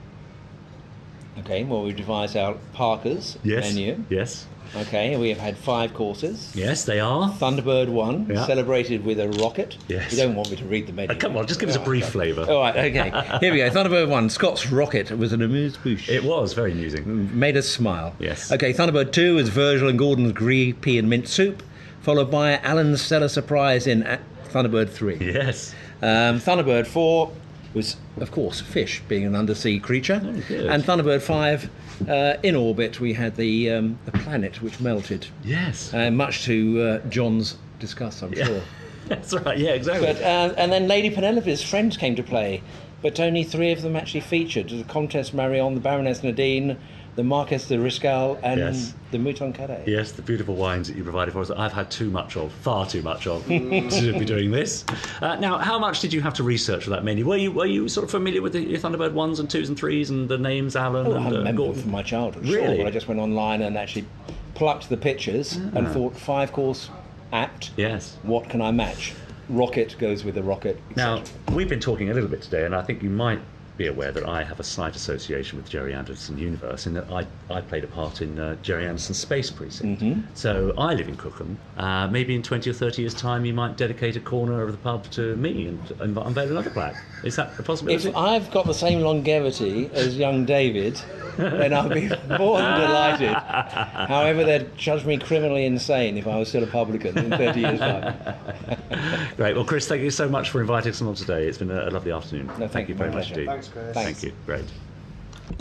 Okay, well, we devised our Parker's Yes. menu. Yes. Okay, we have had five courses. Yes, they are. Thunderbird one, Yeah. celebrated with a rocket. Yes. You don't want me to read the menu. Uh, come on, just give us a brief flavour. All right, okay. Here we go. Thunderbird one, Scott's rocket was an amuse-bouche. It was very amusing. Made us smile. Yes. Okay, Thunderbird two is Virgil and Gordon's green pea and mint soup, followed by Alan's stellar surprise in Thunderbird three. Yes. Um, Thunderbird 4 was, of course, fish, being an undersea creature. Oh, and Thunderbird 5, uh, in orbit, we had the, um, the planet which melted, Yes. uh, much to uh, John's disgust, I'm Yeah. sure. That's right. Yeah, exactly. But, uh, and then Lady Penelope's friends came to play, but only three of them actually featured the Comtesse Marion, the Baroness Nadine, the Marques de Riscal, and Yes. the Mouton Cadet. Yes, the beautiful wines that you provided for us. I've had too much of, far too much of, to be doing this. Uh, now, how much did you have to research for that menu? Were you were you sort of familiar with the Thunderbird ones and twos and threes and the names Alan Oh, and I uh, remember Gordon? from my childhood. Really? Sure, but I just went online and actually plucked the pictures and thought five course apt. Yes. What can I match? Rocket goes with the rocket. Now, we've been talking a little bit today, and I think you might be aware that I have a slight association with Gerry Anderson Universe in that I, I played a part in uh, Gerry Anderson's Space Precinct. Mm-hmm. So I live in Cookham. Uh, maybe in 20 or 30 years' time, you might dedicate a corner of the pub to me and, and unveil another plaque. Is that a possibility? if I've got the same longevity as young David, then I'll be more than delighted. However, they'd judge me criminally insane if I was still a publican in 30 years' time. Great. Well, Chris, thank you so much for inviting us along today. It's been a, a lovely afternoon. No, thank you you, very much pleasure. indeed. Thanks, Chris. Thank you. Great.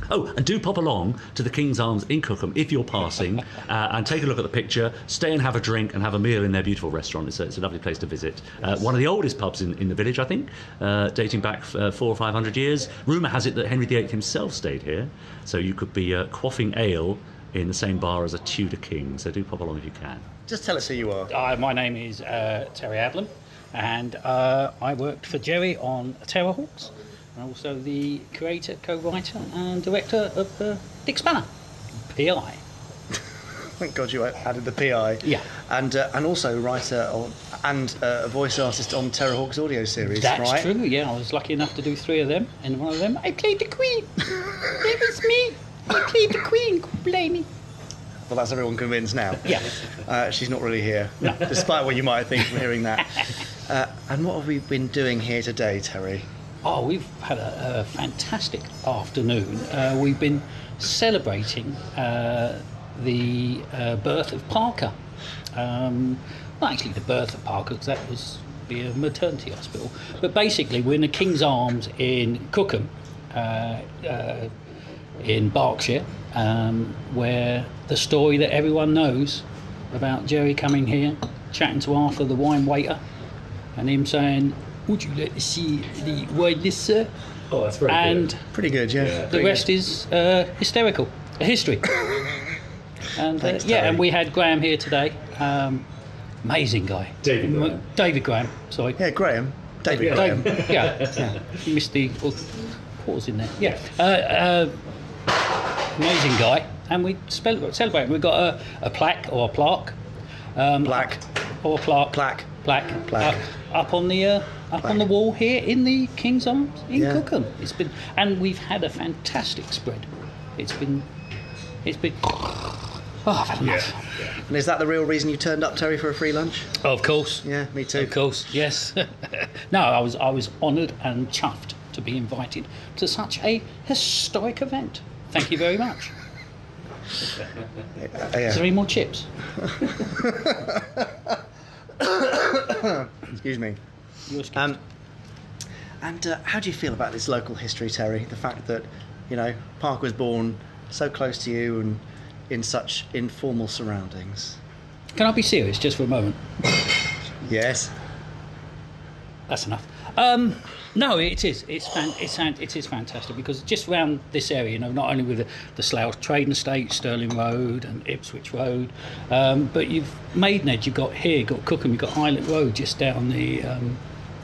Oh, and do pop along to the King's Arms in Cookham if you're passing uh, and take a look at the picture, stay and have a drink and have a meal in their beautiful restaurant. It's a, it's a lovely place to visit. Uh, one of the oldest pubs in, in the village, I think, uh, dating back uh, four or five hundred years. Rumour has it that Henry VIII himself stayed here, so you could be uh, quaffing ale in the same bar as a Tudor king. So do pop along if you can. Just tell us who you are. Uh, my name is uh, Terry Adlam, and uh, I worked for Gerry on Terrahawks, and also the creator, co-writer, and director of uh, Dick Spanner, PI. Thank God you added the PI. Yeah. And uh, and also writer on, and uh, a voice artist on Terrahawks audio series, That's right? true. Yeah, I was lucky enough to do three of them, and one of them I played the Queen. it was me. I played the Queen. Blame me. Well, that's everyone convinced now. Yeah. Uh, she's not really here, despite what you might think from hearing that. Uh, and what have we been doing here today, Terry? Oh, we've had a, a fantastic afternoon. Uh, we've been celebrating uh, the uh, birth of Parker. Um, not actually the birth of Parker, because that was be a maternity hospital. But basically, we're in the King's Arms in Cookham, uh, uh, in Berkshire, um, where the story that everyone knows about Gerry coming here, chatting to Arthur, the wine waiter, and him saying, "Would you like to see the wine list, sir?" Oh, that's very and Pretty good, yeah. the rest is uh, hysterical, a history. and uh, yeah, Terry. and we had Graham here today. Um, amazing guy, David M- Graham. David Graham. Sorry, Yeah, Graham. David yeah, Graham. David, yeah, yeah. You missed the pause in there. Yeah, uh, uh, amazing guy, and we spell- celebrate. We've got a, a plaque or a plaque. Um, Plaque. or plaque. Plaque. Plaque. Plaque. Up, up on the uh, up on the wall here in the King's Arms in Yeah. Cookham. It's been and we've had a fantastic spread. It's been it's been oh I've had enough. And is that the real reason you turned up, Terry, for a free lunch? Of course. Yeah, me too. Of course, yes. no, I was I was honoured and chuffed to be invited to such a historic event. Thank you very much. Uh, yeah. Is there any more chips? Excuse me. Um, and uh, how do you feel about this local history, Terry? The fact that you know, Parker was born so close to you and in such informal surroundings. Can I be serious just for a moment? Yes. That's enough. Um, no, it is. It's fan- it's it is fantastic because just around this area, you know, not only with the, the Slough Trading Estate, Stirling Road, and Ipswich Road, um, but you've Maidenhead, you've got here, you've got Cookham, you've got Highland Road just down the um,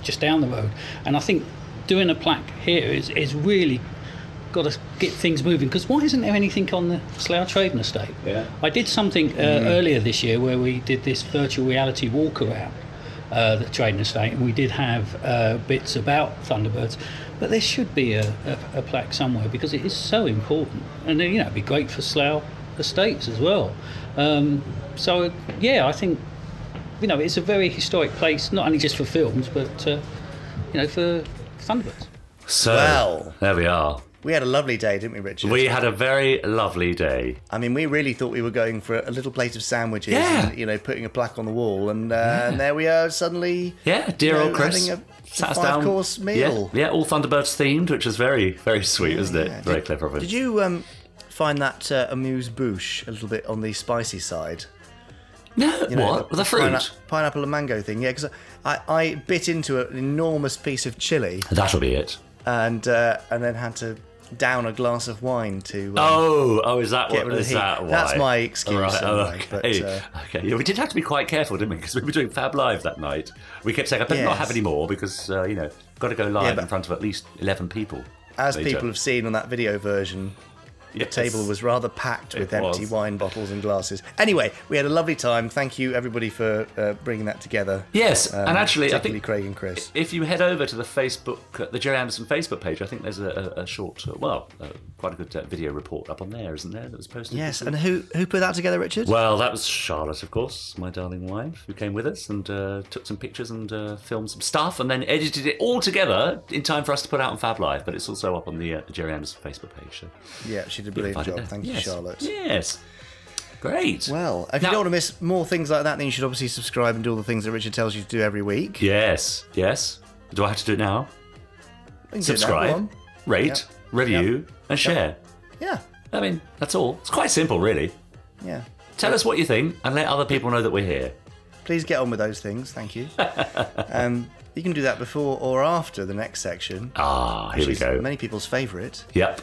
just down the road, and I think doing a plaque here is is really got to get things moving because why isn't there anything on the Slough Trading Estate? Yeah. I did something uh, Mm. earlier this year where we did this virtual reality walk around uh, the trading estate, and we did have uh, bits about Thunderbirds. But there should be a, a, a plaque somewhere because it is so important, and you know, it'd be great for Slough Estates as well. Um, so yeah, I think you know it's a very historic place, not only just for films, but uh, you know, for Thunderbirds. So Well. there we are. We had a lovely day, didn't we, Richard? We had a very lovely day. I mean, we really thought we were going for a little plate of sandwiches Yeah. and, you know, putting a plaque on the wall. And, uh, and there we are suddenly. Yeah, dear you know, old Chris having a sat five down. course meal. Yeah, yeah, all Thunderbirds themed, which was very, very sweet, wasn't it? Very clever of him. Did you um, find that uh, amuse bouche a little bit on the spicy side? No, You know, what? The fruit? pineapple, pineapple and mango thing. Yeah, because I, I bit into an enormous piece of chili That'll be it. and uh, and then had to down a glass of wine to. Um, Oh, oh, is that what? Is that why? That's my excuse, Right, oh, anyway, but, okay. uh, okay. Yeah, we did have to be quite careful, didn't we? Because we were doing Fab Live that night. We kept saying, "I better not have any more," because uh, you know, got to go live but- in front of at least eleven people. As later. people have seen on that video version, the Yes. table was rather packed with It empty was. wine bottles and glasses. Anyway, we had a lovely time. Thank you, everybody, for uh, bringing that together. Yes, Um, and actually, I think Craig and Chris. If you head over to the Facebook, uh, the Gerry Anderson Facebook page, I think there's a, a, short, uh, well, uh, quite a good uh, video report up on there, isn't there? That was posted. Yes, and who who put that together, Richard? Well, that was Charlotte, of course, my darling wife, who came with us and uh, took some pictures and uh, filmed some stuff, and then edited it all together in time for us to put out on Fab Live. But it's also up on the uh, Gerry Anderson Facebook page. So Yeah, she did a brilliant job. Thank you, Charlotte. Yes, great. Well, if Now- you don't want to miss more things like that, then you should obviously subscribe and do all the things that Richard tells you to do every week. Yes, yes. Do I have to do it now? Subscribe, rate, Yep. review, and share. Yeah, I mean, that's all. It's quite simple, really. yeah. Tell us what you think and let other people know that we're here. Please get on with those things. Thank you. um, you can do that before or after the next section. Ah, here we go. Many people's favourite. Yep.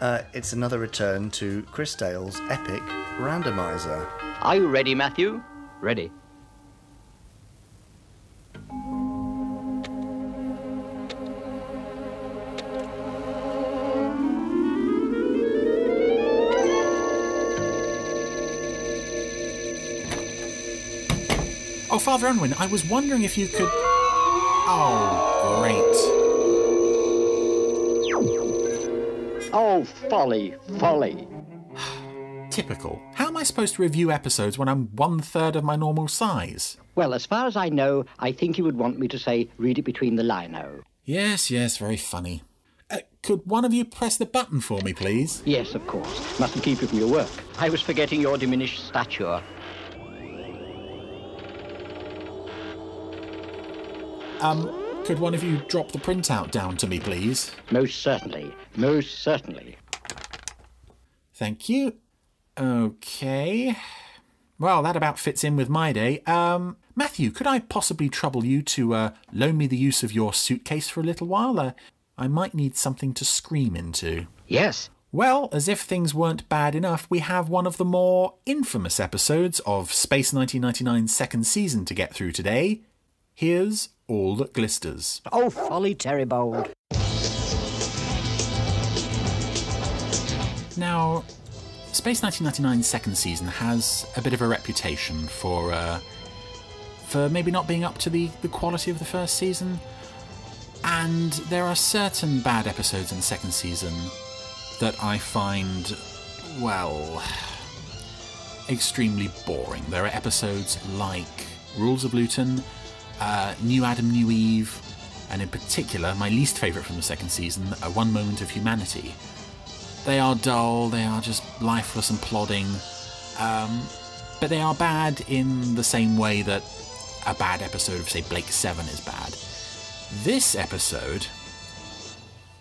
Uh, it's another return to Chris Dale's epic randomizer. Are you ready, Matthew? Ready. Oh, Father Unwin, I was wondering if you could. Oh, Oh, folly, folly. Typical. How am I supposed to review episodes when I'm one third of my normal size? Well, as far as I know, I think you would want me to say, read it between the lino. Yes, yes, very funny. Uh, could one of you press the button for me, please? Yes, of course. Mustn't keep you from your work. I was forgetting your diminished stature. Um, could one of you drop the printout down to me, please? Most certainly. Most certainly. Thank you. Okay. Well, that about fits in with my day. Um, Matthew, could I possibly trouble you to uh, loan me the use of your suitcase for a little while? Uh, I might need something to scream into. Yes. Well, as if things weren't bad enough, we have one of the more infamous episodes of Space 1999's second season to get through today. Here's All That Glisters. Oh, folly, Terrybold. Now, Space 1999's second season has a bit of a reputation for uh, for maybe not being up to the, the quality of the first season. And there are certain bad episodes in the second season that I find, well, extremely boring. There are episodes like Rules of Luton, uh, New Adam, New Eve, and in particular, my least favourite from the second season, uh, One Moment of Humanity. They are dull, they are just lifeless and plodding, um, but they are bad in the same way that a bad episode of, say, Blake 7 is bad. This episode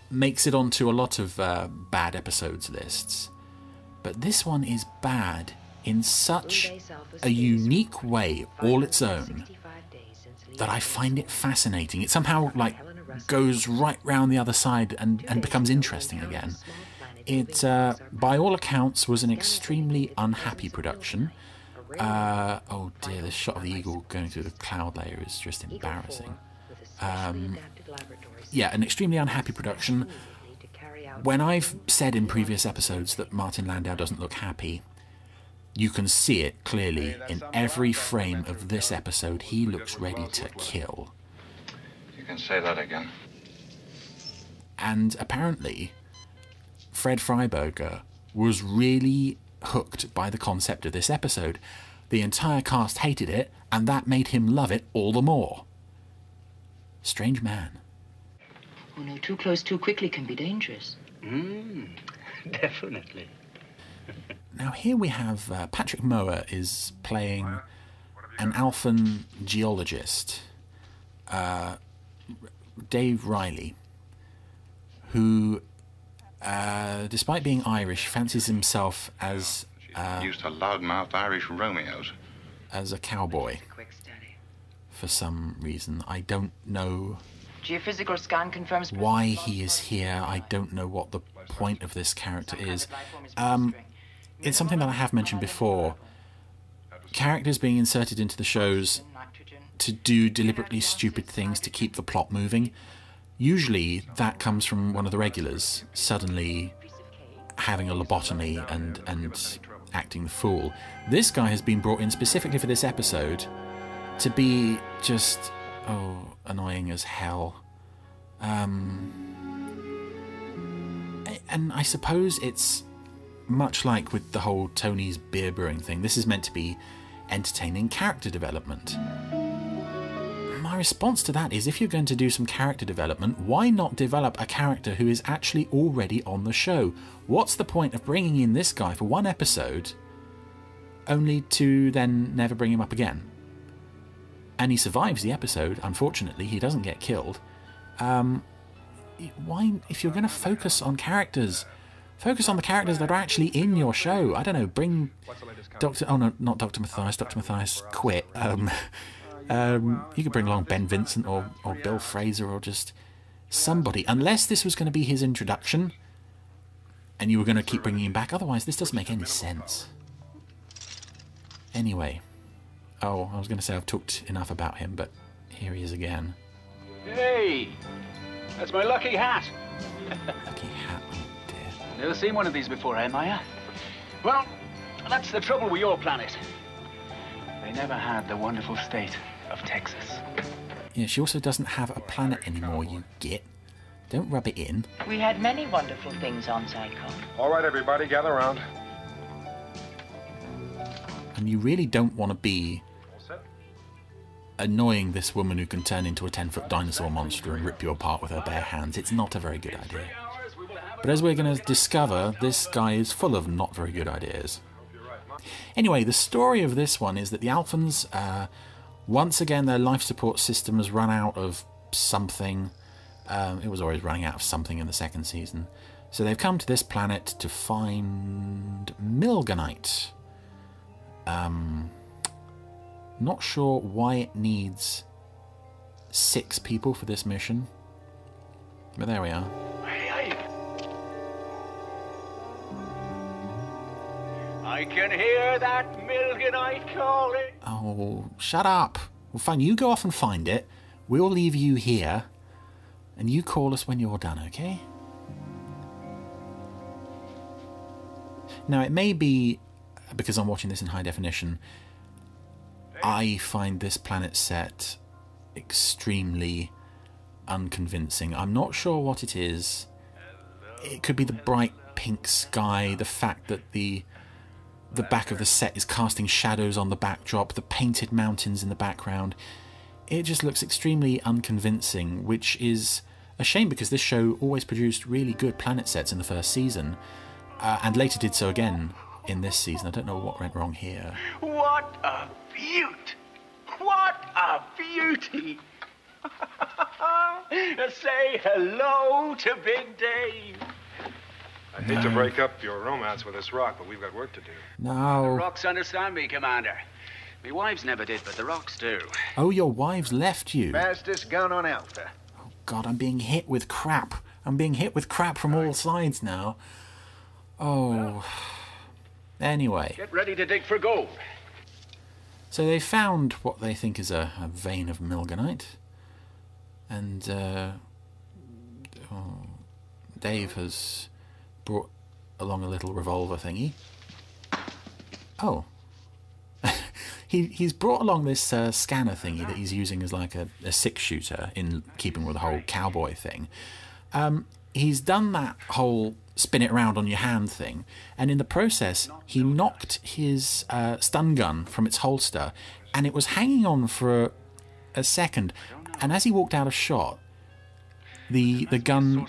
makes it onto a lot of uh, bad episodes lists. But this one is bad in such a unique way, all its own, that I find it fascinating. It somehow like goes right round the other side and, and becomes interesting again. It, uh, by all accounts, was an extremely unhappy production. Uh, oh dear, the shot of the eagle going through the cloud layer is just embarrassing. Um, yeah, an extremely unhappy production. When I've said in previous episodes that Martin Landau doesn't look happy, you can see it clearly in every frame of this episode. He looks ready to kill. You can say that again. And apparently, Fred Freiberger was really hooked by the concept of this episode. The entire cast hated it, and that made him love it all the more. Strange man. Oh no, too close too quickly can be dangerous. Mm, definitely. Now here we have uh, Patrick Mower is playing an Alphan geologist, uh, Dave Riley, who, uh, despite being Irish, fancies himself as uh, Used to loudmouth Irish Romeos. as a cowboy. For some reason, I don't know Geophysical scan confirms. why he is here. I don't know what the point of this character is. Um, it's something that I have mentioned before. Characters being inserted into the shows to do deliberately stupid things to keep the plot moving. Usually, that comes from one of the regulars suddenly having a lobotomy and and acting the fool. This guy has been brought in specifically for this episode to be just oh annoying as hell. Um, and I suppose it's much like with the whole Tony's beer brewing thing. This is meant to be entertaining character development. My response to that is if you're going to do some character development, why not develop a character who is actually already on the show? What's the point of bringing in this guy for one episode only to then never bring him up again? And he survives the episode, unfortunately, he doesn't get killed. Um, why, if you're going to focus on characters, focus on the characters that are actually in your show. I don't know, bring Doctor. Oh no, not Doctor Matthias. Doctor Matthias quit. Um, um, you could bring along Ben Vincent or or Bill Fraser or just somebody. Unless this was going to be his introduction, and you were going to keep bringing him back. Otherwise, this doesn't make any sense. Anyway, oh, I was going to say I've talked enough about him, but here he is again. Hey, that's my lucky hat. lucky hat. Never seen one of these before, eh, Maya? Well, that's the trouble with your planet. They never had the wonderful state of Texas. Yeah, she also doesn't have a planet anymore. You git. Don't rub it in. We had many wonderful things on Psychon. All right, everybody, gather around. And you really don't want to be annoying this woman who can turn into a 10 foot dinosaur monster and rip you apart with her bare hands. It's not a very good idea. But as we're going to discover, this guy is full of not very good ideas. Anyway, the story of this one is that the Alphans, uh, once again, their life support system has run out of something. Um, it was always running out of something in the second season. So they've come to this planet to find Milgonite. Um, not sure why it needs six people for this mission. But there we are. I can hear that Milgonite calling. Oh, shut up. Well, fine, you go off and find it. We'll leave you here. And you call us when you're done, okay? Now, it may be, because I'm watching this in high definition, I find this planet set extremely unconvincing. I'm not sure what it is. It could be the bright pink sky, the fact that the the back of the set is casting shadows on the backdrop, the painted mountains in the background. It just looks extremely unconvincing, which is a shame because this show always produced really good planet sets in the first season, uh, and later did so again in this season. I don't know what went wrong here. What a beaut! What a beauty! Say hello to Big Dave. I hate to break up your romance with this rock, but we've got work to do. No. The No. rocks understand me, Commander. Me wives never did, but the rocks do. Oh, your wives left you. Fastest gun on Alpha. Oh, God, I'm being hit with crap. I'm being hit with crap from all sides now. Oh. Anyway, Get ready to dig for gold. so they found what they think is a, a vein of milgonite. And uh, oh, Dave has brought along a little revolver thingy. Oh. he, he's brought along this uh, scanner thingy that he's using as like a, a six shooter in keeping with the whole cowboy thing. Um, he's done that whole spin it around on your hand thing, and in the process, he knocked his uh, stun gun from its holster, and it was hanging on for a, a second. And as he walked out of shot, the the gun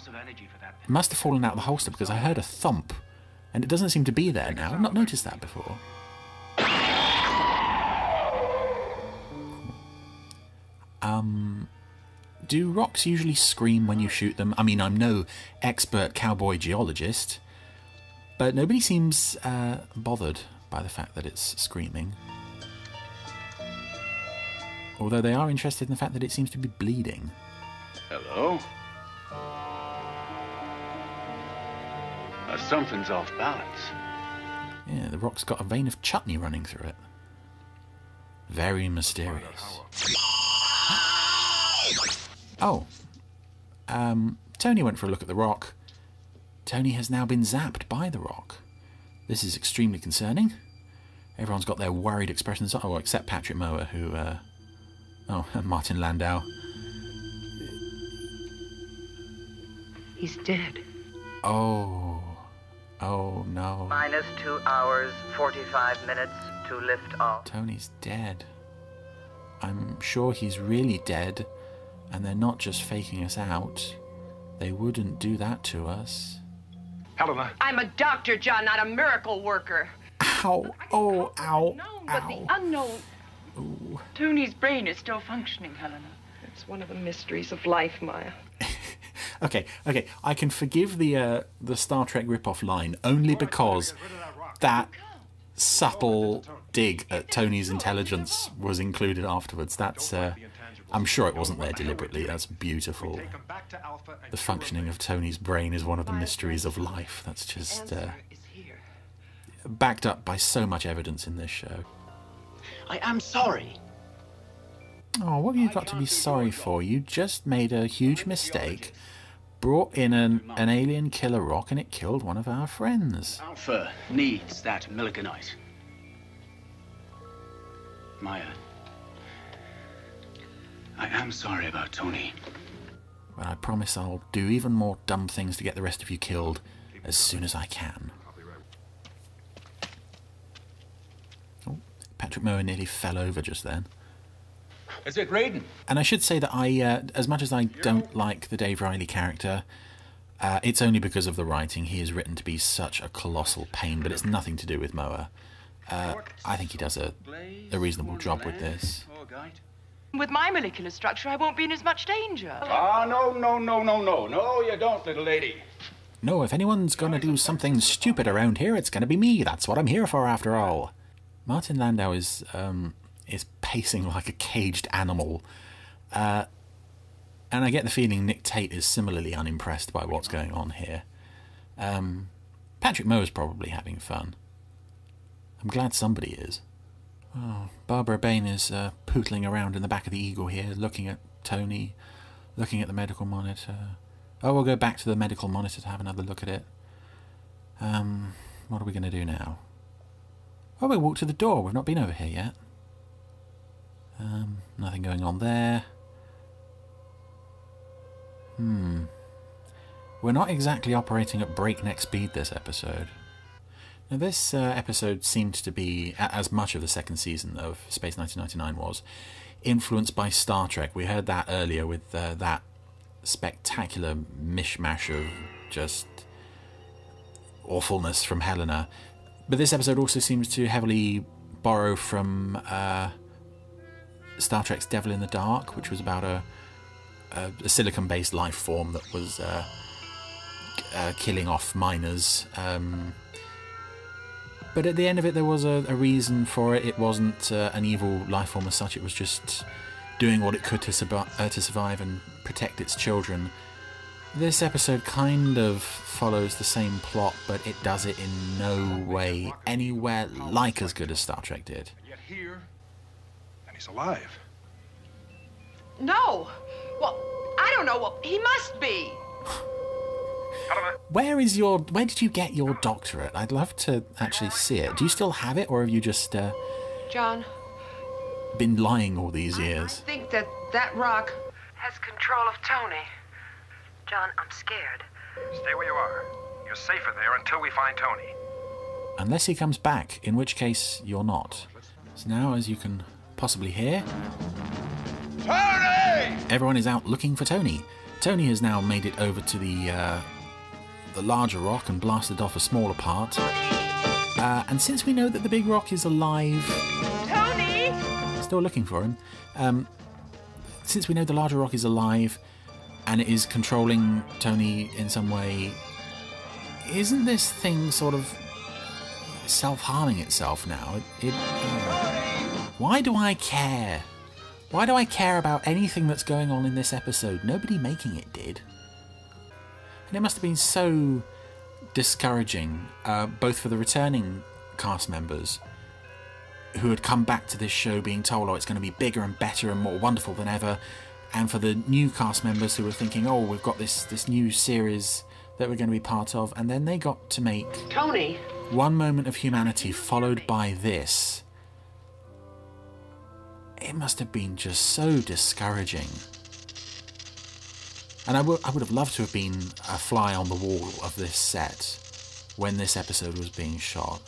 must have fallen out of the holster because I heard a thump, and it doesn't seem to be there now. I've not noticed that before. Um, do rocks usually scream when you shoot them? I mean, I'm no expert cowboy geologist, but nobody seems uh, bothered by the fact that it's screaming. Although they are interested in the fact that it seems to be bleeding. Hello? Uh, something's off balance. Yeah, the rock's got a vein of chutney running through it. Very mysterious. Oh. Um, Tony went for a look at the rock. Tony has now been zapped by the rock. This is extremely concerning. Everyone's got their worried expressions. Oh, except Patrick Mower, who. Uh, oh, and Martin Landau. He's dead. Oh. Oh no. Minus two hours, 45 minutes to lift off. Tony's dead. I'm sure he's really dead, and they're not just faking us out. They wouldn't do that to us. Helena. I'm a doctor, John, not a miracle worker. Ow! Oh, ow! ow. But the unknown. Ooh. Tony's brain is still functioning, Helena. It's one of the mysteries of life, Maya. Okay, okay, I can forgive the uh, the Star Trek ripoff line only because that subtle dig at Tony's intelligence was included afterwards. That's uh, I'm sure it wasn't there deliberately. That's beautiful. The functioning of Tony's brain is one of the mysteries of life. That's just uh, backed up by so much evidence in this show. I am sorry. Oh, what have you got to be sorry for? You just made a huge mistake, brought in an, an alien killer rock, and it killed one of our friends. Alpha needs that Milliganite. Maya. I am sorry about Tony. But I promise I'll do even more dumb things to get the rest of you killed as soon as I can. Oh, Patrick Mower nearly fell over just then. Is it Raiden? And I should say that I, uh, as much as I don't like the Dave Riley character, uh, it's only because of the writing. He is written to be such a colossal pain, but it's nothing to do with Mower. Uh, I think he does a, a reasonable job with this. With my molecular structure, I won't be in as much danger. Ah, no, no, no, no, no. No, you don't, little lady. No, if anyone's gonna do something stupid around here, it's gonna be me. That's what I'm here for, after all. Martin Landau is um, is pacing like a caged animal, uh, and I get the feeling Nick Tate is similarly unimpressed by what's going on here. Um, Patrick Mower is probably having fun. I'm glad somebody is. Oh, Barbara Bain is uh, pootling around in the back of the Eagle here, looking at Tony, looking at the medical monitor. Oh, we'll go back to the medical monitor to have another look at it. Um, what are we going to do now? Oh, we'll walk to the door. We've not been over here yet. Um, nothing going on there. Hmm. We're not exactly operating at breakneck speed this episode. Now, this uh, episode seemed to be, as much of the second season of Space 1999 was, influenced by Star Trek. We heard that earlier with uh, that spectacular mishmash of just awfulness from Helena. But this episode also seems to heavily borrow from uh, Star Trek's Devil in the Dark, which was about a a, a silicon-based life form that was uh, uh, killing off miners. Um, but at the end of it, there was a, a reason for it. It wasn't uh, an evil life form as such. It was just doing what it could to, sub- uh, to survive and protect its children. This episode kind of follows the same plot, but it does it in no way anywhere like as good as Star Trek did. Yet here, and he's alive. No. Well, I don't know. Well, he must be. Where is your? Where did you get your doctorate? I'd love to actually see it. Do you still have it, or have you just uh, John, been lying all these years? I think that that rock Has control of Tony. John, I'm scared. Stay where you are. You're safer there until we find Tony. Unless he comes back, in which case you're not. So now, as you can possibly hear, Tony! everyone is out looking for Tony. Tony has now made it over to the uh, the larger rock and blasted off a smaller part. Uh, and since we know that the big rock is alive, Tony! still looking for him. Um, since we know the larger rock is alive and it is controlling Tony in some way, isn't this thing sort of self-harming itself now? It, it, why do I care? Why do I care about anything that's going on in this episode? Nobody making it did. And it must have been so discouraging, uh, both for the returning cast members who had come back to this show being told, oh, it's going to be bigger and better and more wonderful than ever, and for the new cast members who were thinking, oh, we've got this this new series that we're going to be part of, and then they got to make Tony! one moment of humanity followed by this. It must have been just so discouraging. And I would I would have loved to have been a fly on the wall of this set when this episode was being shot.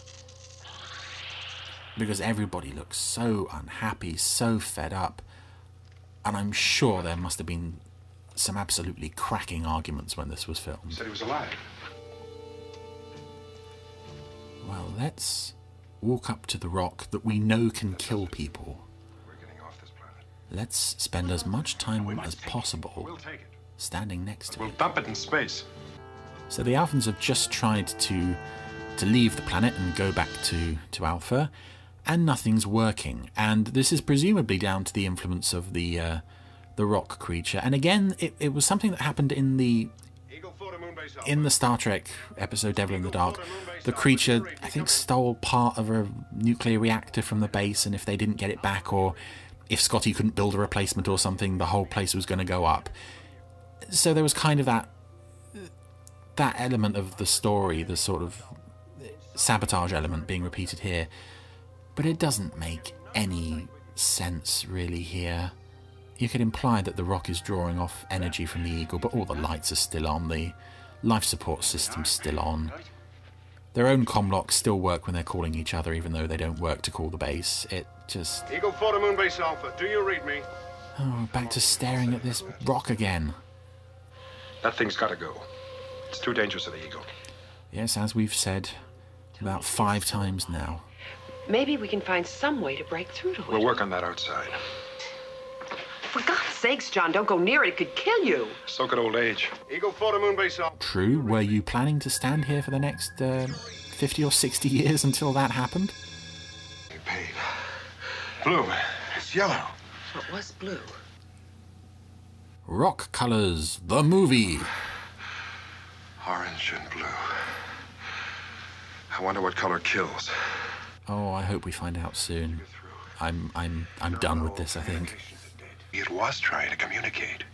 Because everybody looks so unhappy, so fed up. And I'm sure there must have been some absolutely cracking arguments when this was filmed. Said he was alive. Well, let's walk up to the rock that we know can kill people. Let's spend as much time as possible standing next to We'll it. dump it in space. So the Alphans have just tried to to leave the planet and go back to, to Alpha, and nothing's working. And this is presumably down to the influence of the uh, the rock creature. And again, it, it was something that happened in the in the Star Trek episode Devil in the Dark. The creature, I think, stole part of a nuclear reactor from the base, and if they didn't get it back, or if Scotty couldn't build a replacement or something, the whole place was going to go up. So there was kind of that that element of the story, the sort of sabotage element being repeated here. But it doesn't make any sense really here. You could imply that the rock is drawing off energy from the Eagle, but all the lights are still on, the life support system's still on. Their own comlocks still work when they're calling each other, even though they don't work to call the base. It just. Eagle 4 to Moonbase Alpha. Do you read me? Oh, back to staring at this rock again. That thing's got to go. It's too dangerous for the Eagle. Yes, as we've said about five times now. Maybe we can find some way to break through to it. We'll work on that outside. For God's sakes, John, don't go near it. It could kill you. So could old age. Eagle 4 to Moonbase Alpha. True, were you planning to stand here for the next uh, 50 or 60 years until that happened? Blue. It's yellow. What was blue. Rock Colors, the movie. Orange and blue. I wonder what color kills. Oh, I hope we find out soon. I'm I'm I'm done with this, I think. It was trying to communicate.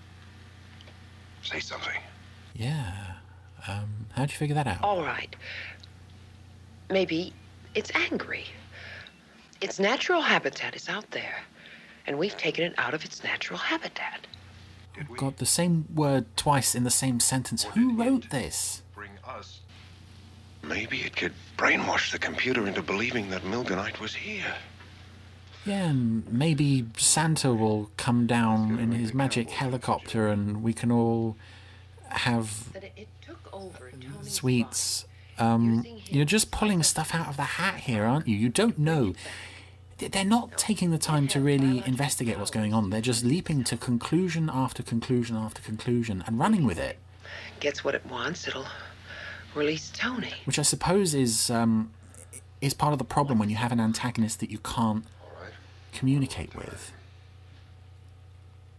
Say something. Yeah. Um, how'd you figure that out? All right. Maybe it's angry. Its natural habitat is out there, and we've taken it out of its natural habitat. God, the same word twice in the same sentence. Who wrote this? Bring us. Maybe it could brainwash the computer into believing that Milgonite was here. Yeah, and maybe Santa will come down in his magic helicopter and we can all have sweets. Um, you're just pulling stuff out of the hat here, aren't you? You don't know. they're not taking the time to really investigate what's going on. They're just leaping to conclusion after conclusion after conclusion and running with it, Gets what it wants, it'll release Tony. which I suppose is um, is part of the problem when you have an antagonist that you can't communicate with.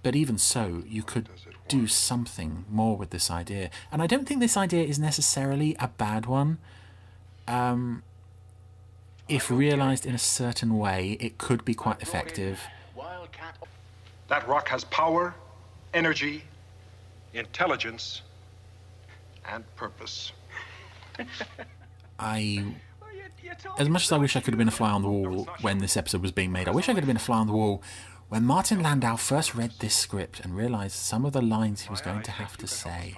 But even so, you could do something more with this idea, and I don't think this idea is necessarily a bad one. Um, if realised in a certain way, it could be quite effective. That rock has power, energy, intelligence, and purpose. I, as much as I wish I could have been a fly on the wall when this episode was being made, I wish I could have been a fly on the wall when Martin Landau first read this script and realised some of the lines he was going to have to say.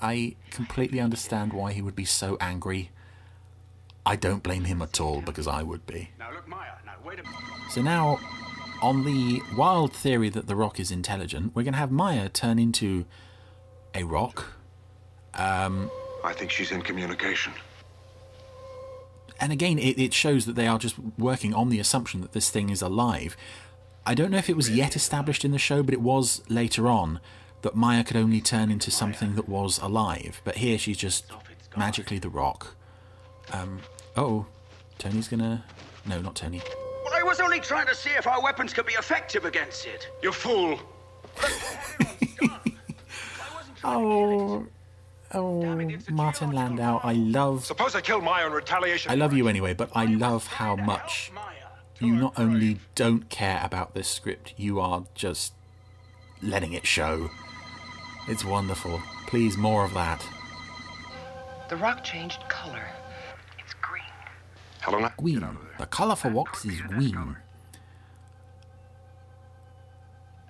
I completely understand why he would be so angry. I don't blame him at all because I would be. Now look, Maya. Now wait a minute. So now, on the wild theory that the rock is intelligent, we're going to have Maya turn into a rock. Um, I think she's in communication. And again, it, it shows that they are just working on the assumption that this thing is alive. I don't know if it was yet established in the show, but it was later on that Maya could only turn into something that was alive. But here she's just magically the rock. Um, oh, Tony's gonna. No, not Tony. Well, I was only trying to see if our weapons could be effective against it. You fool! Oh, oh, Martin Landau, I love. Suppose I kill Maya in retaliation. I love you anyway, but I love how much you not only don't care about this script, you are just letting it show. It's wonderful. Please, more of that. The rock changed color. It's green. Helena? Green. The colour for rocks is green.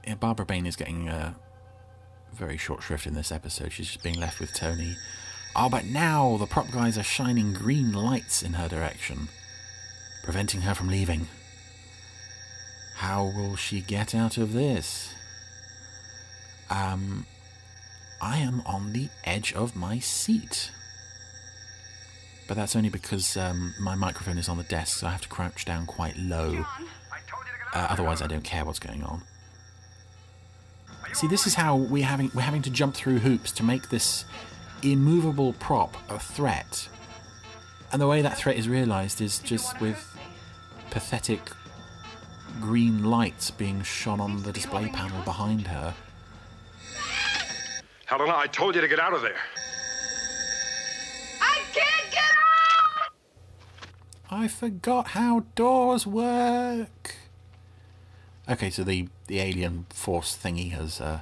Yeah, Barbara Bain is getting uh, very short shrift in this episode. She's just being left with Tony. Oh, but now the prop guys are shining green lights in her direction, preventing her from leaving. How will she get out of this? Um, I am on the edge of my seat. But that's only because um, my microphone is on the desk, so I have to crouch down quite low. Uh, otherwise, I don't care what's going on. See, this is how we're having we're having to jump through hoops to make this immovable prop a threat. And the way that threat is realised is just with pathetic green lights being shone on the display panel behind her. Helena, I told you to get out of there. I can't get out! I forgot how doors work. Okay, so the the alien force thingy has uh,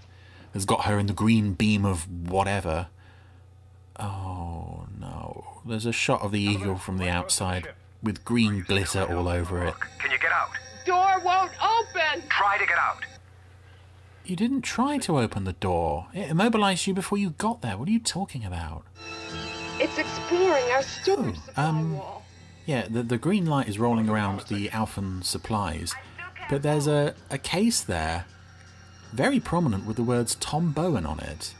has got her in the green beam of whatever. Oh no! There's a shot of the eagle from the outside with green glitter all over it. Can you get out? Door won't open! Try to get out. You didn't try to open the door. It immobilized you before you got there. What are you talking about? It's exploring our storage supply Um, wall. yeah, the the green light is rolling around the Alphan supplies, but there's a, a case there, very prominent with the words Tom Bowen on it.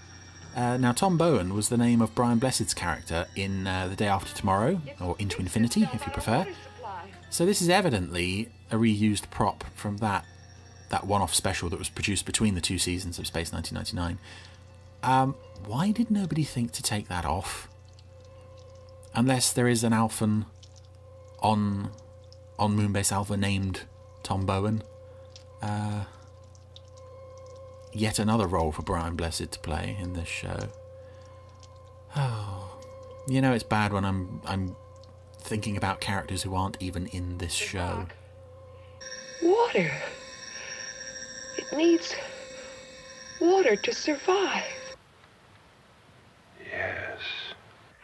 Uh, now, Tom Bowen was the name of Brian Blessed's character in uh, The Day After Tomorrow, or Into Infinity, if you prefer. So this is evidently a reused prop from that that one-off special that was produced between the two seasons of Space 1999. Um, why did nobody think to take that off? Unless there is an Alphan on on Moonbase Alpha named Tom Bowen. Uh, yet another role for Brian Blessed to play in this show. Oh, you know it's bad when I'm I'm thinking about characters who aren't even in this show. Water. It needs water to survive. Yes.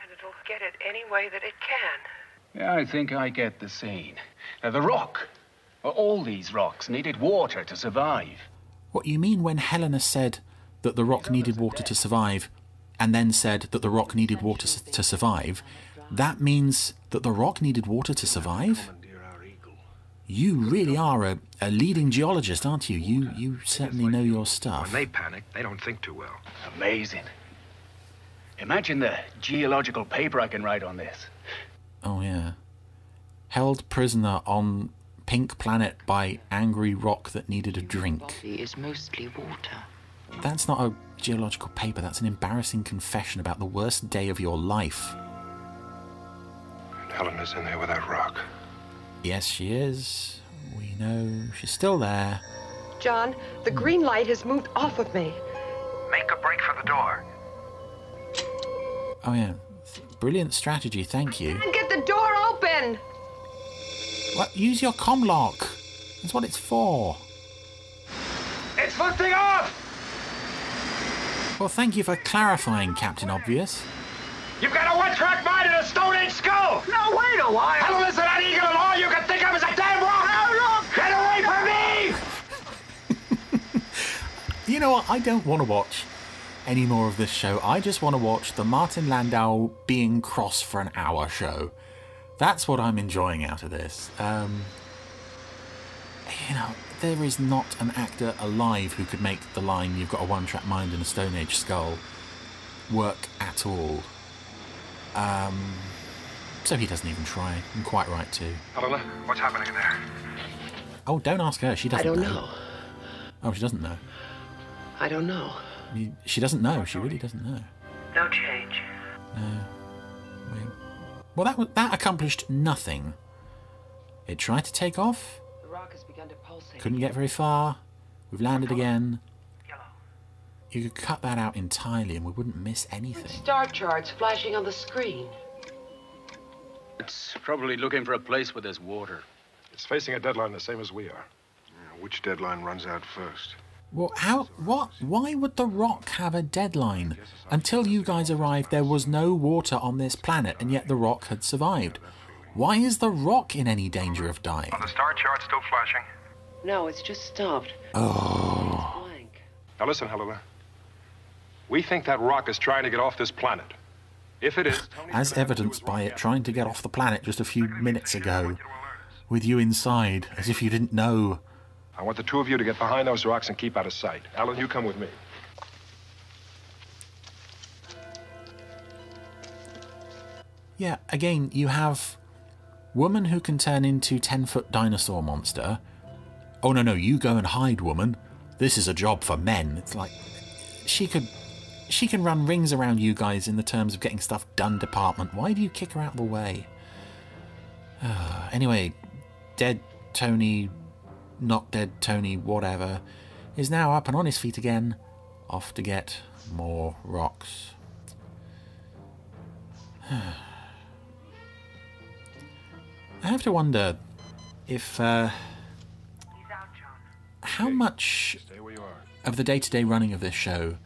And it'll get it any way that it can. Yeah, I think I get the scene. Now, the rock, well, all these rocks needed water to survive. What you mean when Helena said that the rock needed water to survive, and then said that the rock needed water to survive? That means that the rock needed water to survive? You really are a, a leading geologist, aren't you? You you certainly know your stuff. When stuff. they panic, they don't think too well. Amazing. Imagine the geological paper I can write on this. Oh yeah. held prisoner on pink planet by angry rock that needed a drink. Is mostly water. That's not a geological paper, that's an embarrassing confession about the worst day of your life. And Helen is in there with that rock. Yes, she is. We know she's still there. John, the green light has moved off of me. Make a break for the door. Oh, yeah. Brilliant strategy, thank you. And get the door open! What? Use your com lock. That's what it's for. It's lifting off! Well, thank you for clarifying, Captain Obvious. You've got a one-track mind and a Stone Age skull! No, wait a while! I don't listen to that eagle at all! You can think of as a damn rock! Get away from me! You know what? I don't want to watch any more of this show. I just want to watch the Martin Landau being cross for an hour show. That's what I'm enjoying out of this. Um, you know, there is not an actor alive who could make the line "You've got a one-track mind and a Stone Age skull" work at all. Um, so he doesn't even try. I'm quite right too. Helena, what's happening in there? Oh, don't ask her. She doesn't I don't know. Oh, she doesn't know. I don't know. She doesn't know. She really doesn't know. No change. No. We- Well, that that accomplished nothing. It tried to take off. The rock has begun to pulsate. Couldn't get very far. We've landed again. You could cut that out entirely and we wouldn't miss anything. Star charts flashing on the screen. It's probably looking for a place where there's water. It's facing a deadline the same as we are. Which deadline runs out first? Well, how? What? Why would the rock have a deadline? Until you guys arrived, there was no water on this planet, and yet the rock had survived. Why is the rock in any danger of dying? The star chart still flashing. No, it's just stopped. Oh. Now listen, Helena. We think that rock is trying to get off this planet. If it is, As evidenced by it trying to get off the planet just a few minutes ago, with you inside, as if you didn't know. I want the two of you to get behind those rocks and keep out of sight. Alan, you come with me. Yeah, again, you have woman who can turn into 10 foot dinosaur monster. Oh no, no, you go and hide, woman. This is a job for men. It's like she could she can run rings around you guys in the terms of getting stuff done department. Why do you kick her out of the way? Ah, anyway, dead Tony, not dead Tony, whatever, is now up and on his feet again, off to get more rocks. I have to wonder if uh, how much of the day-to-day running of this show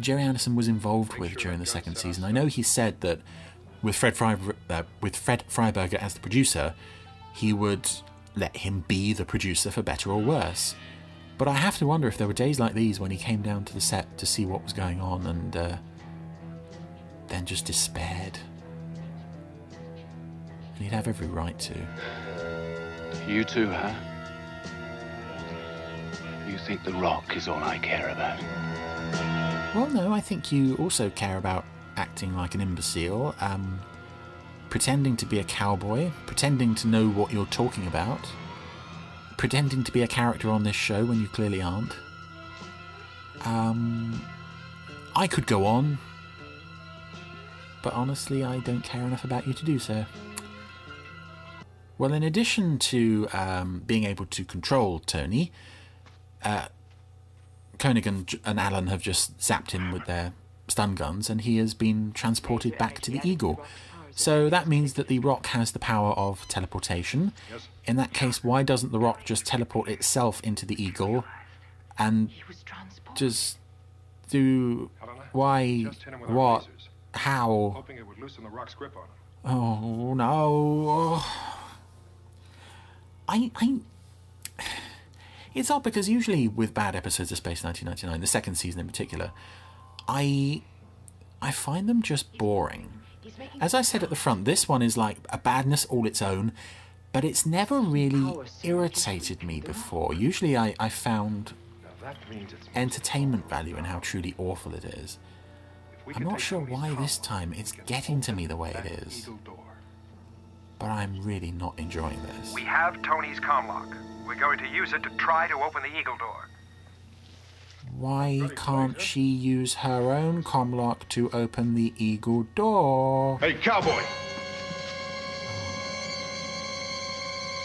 Gerry Anderson was involved with during the second season. I know he said that with Fred Fry, uh, with Fred Freiberger as the producer, he would let him be the producer for better or worse. But I have to wonder if there were days like these when he came down to the set to see what was going on and uh, then just despaired. And he'd have every right to. You too, huh? You think the rock is all I care about? Well, no, I think you also care about acting like an imbecile, um, pretending to be a cowboy, pretending to know what you're talking about, pretending to be a character on this show when you clearly aren't. Um, I could go on, but honestly, I don't care enough about you to do so. Well, in addition to um, being able to control Tony, uh, Koenig and, and Alan have just zapped him with their stun guns, and he has been transported back to the Eagle. So that means that the rock has the power of teleportation. Yes. In that case, why doesn't the rock just teleport itself into the Eagle and just do why, what, how? Hoping it would loosen the rock's grip on. Oh no. I I It's odd because usually with bad episodes of Space 1999, the second season in particular, I I find them just boring. As I said at the front, this one is like a badness all its own, but it's never really irritated me before. Usually I, I found That means it's entertainment value in how truly awful it is. I'm not sure why this time it's getting to me the way it is. but I'm really not enjoying this. We have Tony's commlock. We're going to use it to try to open the Eagle door. Why can't she use her own commlock to open the eagle door? Hey, cowboy!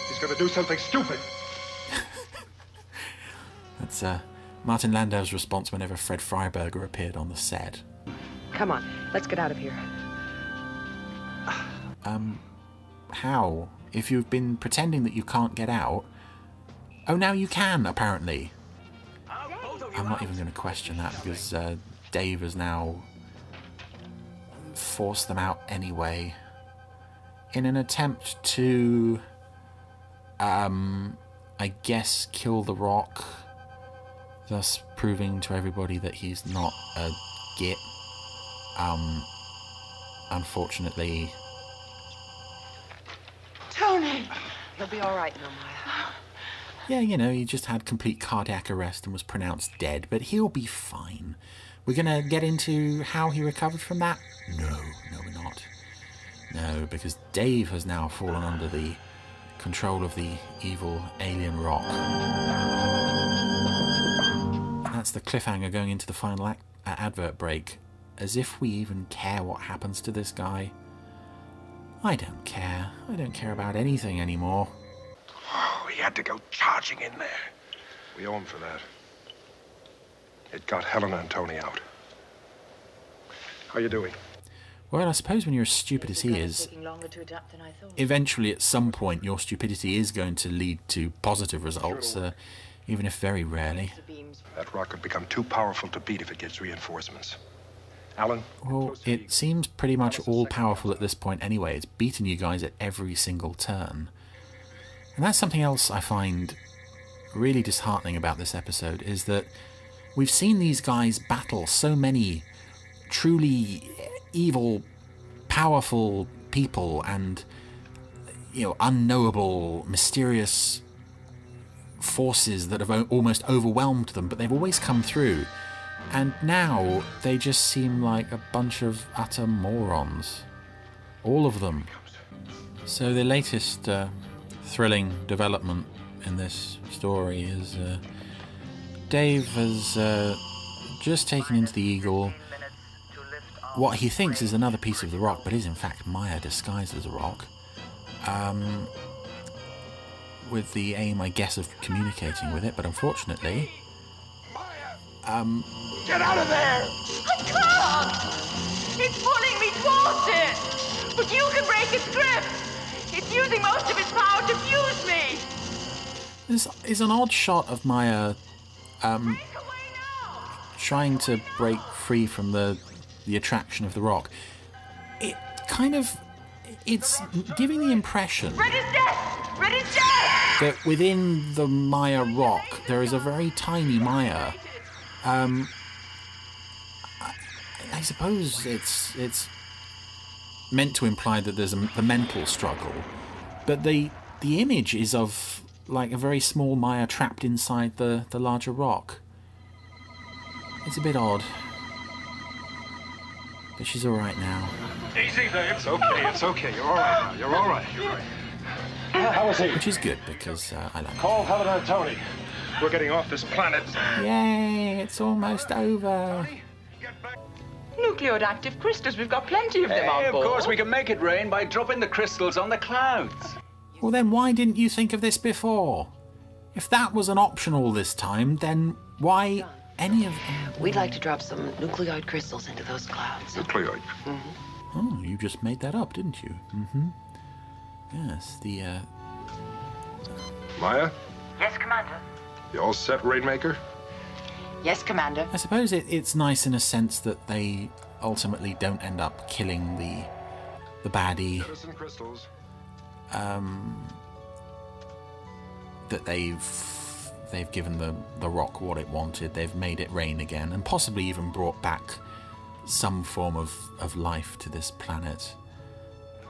He's gonna do something stupid. That's uh, Martin Landau's response whenever Fred Freiberger appeared on the set. Come on, let's get out of here. Um, how? If you've been pretending that you can't get out. Oh, now you can, apparently. I'm not even going to question that because uh, Dave has now forced them out anyway. In an attempt to, um, I guess, kill the rock, thus proving to everybody that he's not a git. Um, unfortunately, Tony! He'll be all right, Nomaya. Yeah, you know, he just had complete cardiac arrest and was pronounced dead, but he'll be fine. We're going to get into how he recovered from that? No, no, we're not. No, because Dave has now fallen under the control of the evil alien rock. That's the cliffhanger going into the final act, uh, advert break. As if we even care what happens to this guy. I don't care. I don't care about anything anymore. Oh, he had to go charging in there. We owe him for that. It got Helena and Tony out. How you doing? Well, I suppose when you're as stupid as he is, Taking longer to adapt than I thought. eventually at some point your stupidity is going to lead to positive results, uh, even if very rarely. That rock could become too powerful to beat if it gets reinforcements. Alan? Well, it seems pretty much all powerful at this point anyway. It's beaten you guys at every single turn. And that's something else I find really disheartening about this episode is that we've seen these guys battle so many truly evil, powerful people and you know unknowable, mysterious forces that have almost overwhelmed them, but they've always come through. And now they just seem like a bunch of utter morons. All of them. So the latest uh, thrilling development in this story is uh, Dave has uh, just taken into the Eagle what he thinks is another piece of the rock, but is in fact Maya disguised as a rock. Um, with the aim, I guess, of communicating with it, but unfortunately, um, Get out of there! I can't! It's pulling me towards it! But you can break its grip! It's using most of its power to fuse me! This is an odd shot of Maya um, trying to break free from the the attraction of the rock. It kind of it's giving the impression Red is death! Red is death! that within the Maya rock there is a very tiny Maya. Um, I, I suppose it's it's meant to imply that there's a, the mental struggle, but the the image is of like a very small Maya trapped inside the the larger rock. It's a bit odd, but she's all right now. Easy there. It's okay. It's okay. You're all right now. You're all right. You're right. How is he? Which is good because uh, I like. Call Helena and Tony. We're getting off this planet. Yay! It's almost over. Nucleoid active crystals, we've got plenty of them Hey, on of course, we can make it rain by dropping the crystals on the clouds. Well, then why didn't you think of this before? If that was an option all this time, then why any of them? We'd like to drop some nucleoid crystals into those clouds. Nucleoid? Oh, you just made that up, didn't you? Mm-hmm. Yes, the uh, Maya, Yes, Commander. you all set, Rainmaker? Yes, Commander. I suppose it, it's nice in a sense that they ultimately don't end up killing the the baddie. Jettison crystals. Um, that they've they've given the the rock what it wanted. They've made it rain again, and possibly even brought back some form of of life to this planet.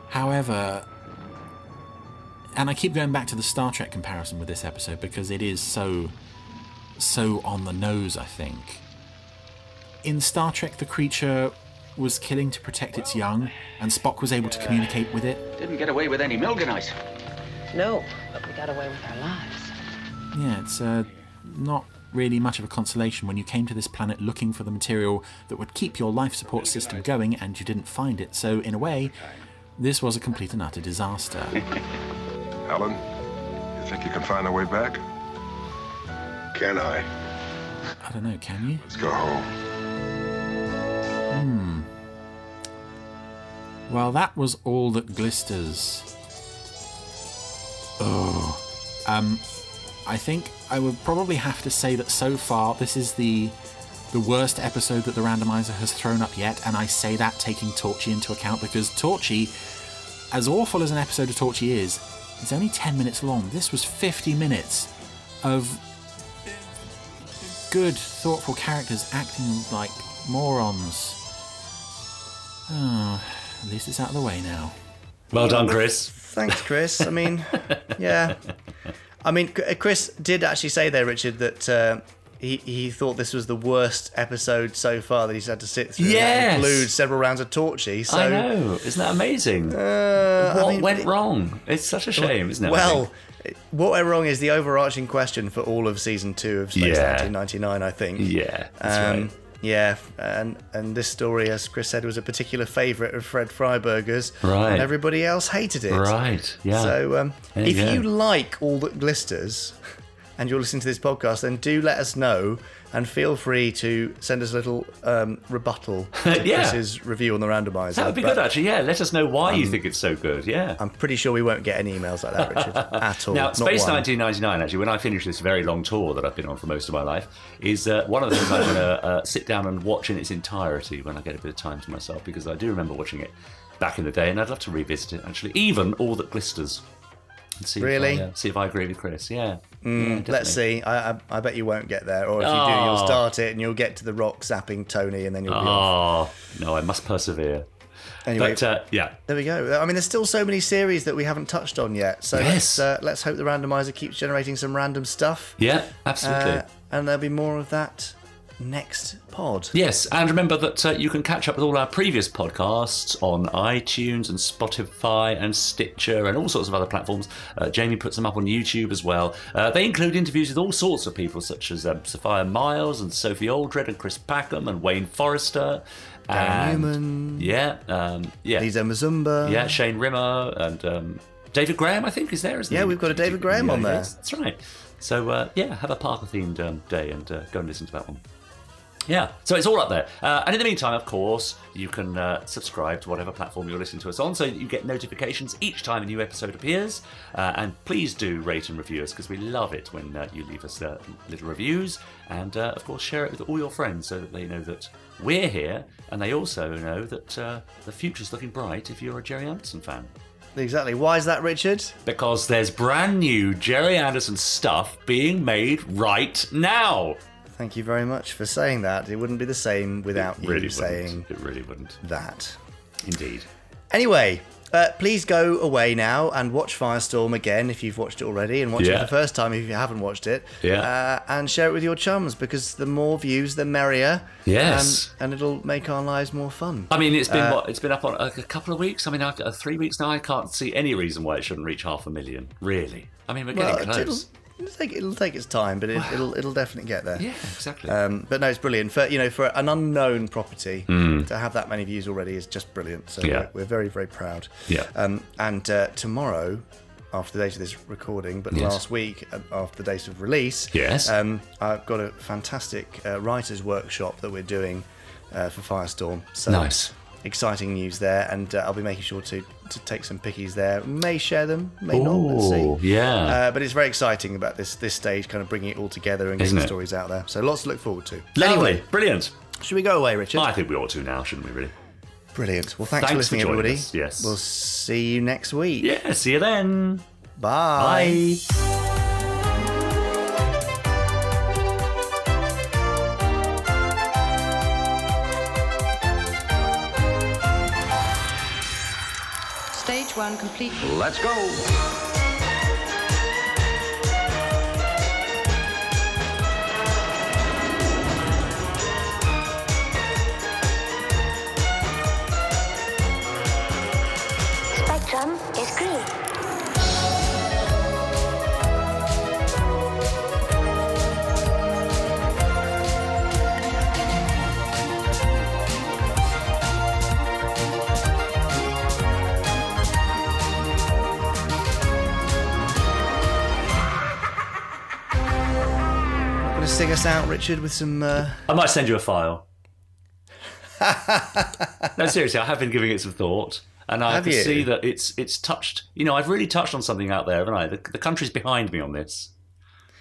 However, and I keep going back to the Star Trek comparison with this episode because it is so so on the nose, I think. In Star Trek, the creature was killing to protect its young, and Spock was able to communicate with it. Didn't get away with any Milgonite. No, but we got away with our lives. Yeah, it's uh, not really much of a consolation when you came to this planet looking for the material that would keep your life support system going and you didn't find it. So, in a way, this was a complete and utter disaster. Helen, you think you can find a way back? Can I? I don't know, can you? Let's go home. Hmm. Well, that was all that glisters. Oh. Um, I think I would probably have to say that so far this is the the worst episode that the randomizer has thrown up yet, and I say that taking Torchy into account because Torchy, as awful as an episode of Torchy is, it's only 10 minutes long. This was 50 minutes of good, thoughtful characters acting like morons. Oh, at least it's out of the way now. Well done, Chris. Thanks, Chris. I mean, yeah. I mean, Chris did actually say there, Richard, that uh, he, he thought this was the worst episode so far that he's had to sit through. That Yes. includes several rounds of Torchy. So, I know. Isn't that amazing? Uh, what I mean, went it- wrong? It's such a shame, isn't it? I Well, think? What went wrong is the overarching question for all of season two of Space Yeah. 1999, I think. Yeah, that's um, right. Yeah, and and this story, as Chris said, was a particular favourite of Fred Freiberger's. Right. And everybody else hated it. Right, yeah. So um, you if go. you like all that glisters, and you're listening to this podcast, then do let us know. And feel free to send us a little um, rebuttal to Yeah. Chris's review on the randomizer. That would be But good, actually. Yeah, let us know why you Um, think it's so good. Yeah. I'm pretty sure we won't get any emails like that, Richard, at all. Now, Not Space one. 1999, actually, when I finish this very long tour that I've been on for most of my life, is uh, one of the things I'm going to uh, sit down and watch in its entirety when I get a bit of time to myself, because I do remember watching it back in the day, and I'd love to revisit it, actually, even all that glisters. And see Really? If I, uh, see if I agree with Chris. Yeah. Mm, Yeah, let's see. I, I, I bet you won't get there, or if you do, Oh. you'll start it and you'll get to the rock zapping Tony, and then you'll be off. Oh, no, I must persevere. Anyway, but, uh, yeah. there we go. I mean, there's still so many series that we haven't touched on yet. So Yes. let's uh, let's hope the randomizer keeps generating some random stuff. Yeah, absolutely. Uh, and there'll be more of that next pod. Yes, and remember that uh, you can catch up with all our previous podcasts on iTunes and Spotify and Stitcher and all sorts of other platforms. Uh, Jamie puts them up on YouTube as well. Uh, they include interviews with all sorts of people, such as um, Sophia Myles and Sophie Aldred and Chris Packham and Wayne Forester. Darren Newman. Yeah, um, yeah. Lizo Mzimba. Yeah, Shane Rimmer and um, David Graham, I think, is there, isn't Yeah, he? we've got a David Graham on there. yes, That's right. So, uh, yeah, have a Parker themed um, day and uh, go and listen to that one. Yeah, so it's all up there. Uh, and in the meantime, of course, you can uh, subscribe to whatever platform you're listening to us on so that you get notifications each time a new episode appears. Uh, and please do rate and review us because we love it when uh, you leave us uh, little reviews. And uh, of course, share it with all your friends so that they know that we're here and they also know that uh, the future's looking bright if you're a Gerry Anderson fan. Exactly. Why is that, Richard? Because there's brand new Gerry Anderson stuff being made right now. Thank you very much for saying that. It wouldn't be the same without It you really saying wouldn't. It really wouldn't. that. Indeed. Anyway, uh, please go away now and watch Firestorm again if you've watched it already, and watch it Yeah. for the first time if you haven't watched it. Yeah. Uh, and share it with your chums because the more views, the merrier. Yes. And, and it'll make our lives more fun. I mean, it's been Uh, what? It's been up on a, a couple of weeks. I mean, after uh, three weeks now, I can't see any reason why it shouldn't reach half a million. Really? I mean, we're getting it'll, close. It'll take it'll take its time, but it, it'll it'll definitely get there. Yeah, exactly. Um, but no, it's brilliant for you know for an unknown property Mm. to have that many views already is just brilliant. So Yeah. we're, we're very very proud. Yeah. Um, and uh, tomorrow, after the date of this recording, but Yes. last week uh, after the date of release, Yes. um, I've got a fantastic uh, writers workshop that we're doing uh, for Firestorm. So Nice. Exciting news there, and uh, I'll be making sure to, to take some pickies there. May share them, may not. Let's see. yeah. Uh, but it's very exciting about this this stage, kind of bringing it all together and Isn't getting it? stories out there. So lots to look forward to. Lovely. Anyway, Brilliant. should we go away, Richard? I think we ought to now, shouldn't we, really? Brilliant. Well, thanks, Thanks for for listening, joining everybody. us, yes. We'll see you next week. Yeah, see you then. Bye. Bye. each one complete. Let's go. Spectrum is green. Sing us out, Richard, with some. Uh... I might send you a file. no, seriously, I have been giving it some thought, and I Have can you? see that it's it's touched. You know, I've really touched on something out there, haven't I? The, the country's behind me on this,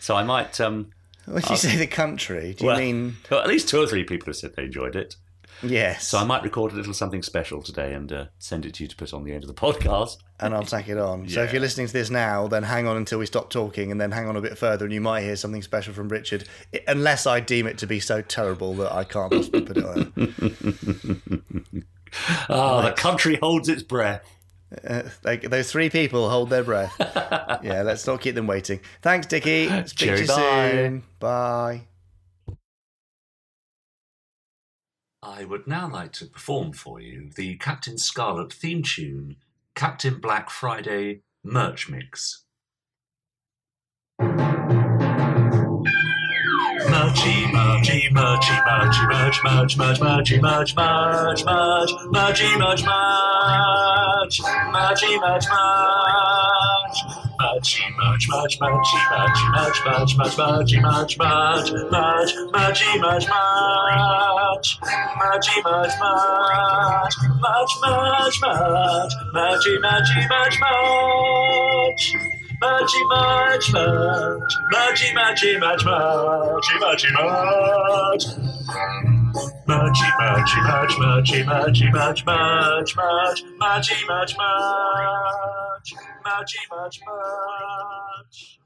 so I might. Um, When you I'll- say the country, do you well, mean? well, at least two or three people have said they enjoyed it. Yes. So I might record a little something special today and uh, send it to you to put on the end of the podcast. And I'll tack it on. So if you're listening to this now, then hang on until we stop talking, and then hang on a bit further, and you might hear something special from Richard, unless I deem it to be so terrible that I can't possibly put it on. Ah, the country holds its breath. Uh, they, those three people hold their breath. yeah, let's not keep them waiting. Thanks, Dickie. Speak to you bye. soon. Bye. I would now like to perform for you the Captain Scarlet theme tune, Captain Black Friday Merch Mix. Merchy, merchy, merchy, merchy, merch, merch, merch, merchy, merch, merch, merch, merchy, merch, merch, merchy, merch, merch, merchy, merch, merch, merchy, merchy, merch, merch, merch, merchy, merch, merch, merch, merchy, merch, merch, merchy, merch, merch, merch, merch, merch, merchy, merchy, merch, merch. Merchy, merch, merch, merchy, merchy, merch, merchy, merchy, merch. Merchy, merchy, merch, merchy, merchy, merch, merch, merch, merchy, merch, merch, merchy, merch, merch.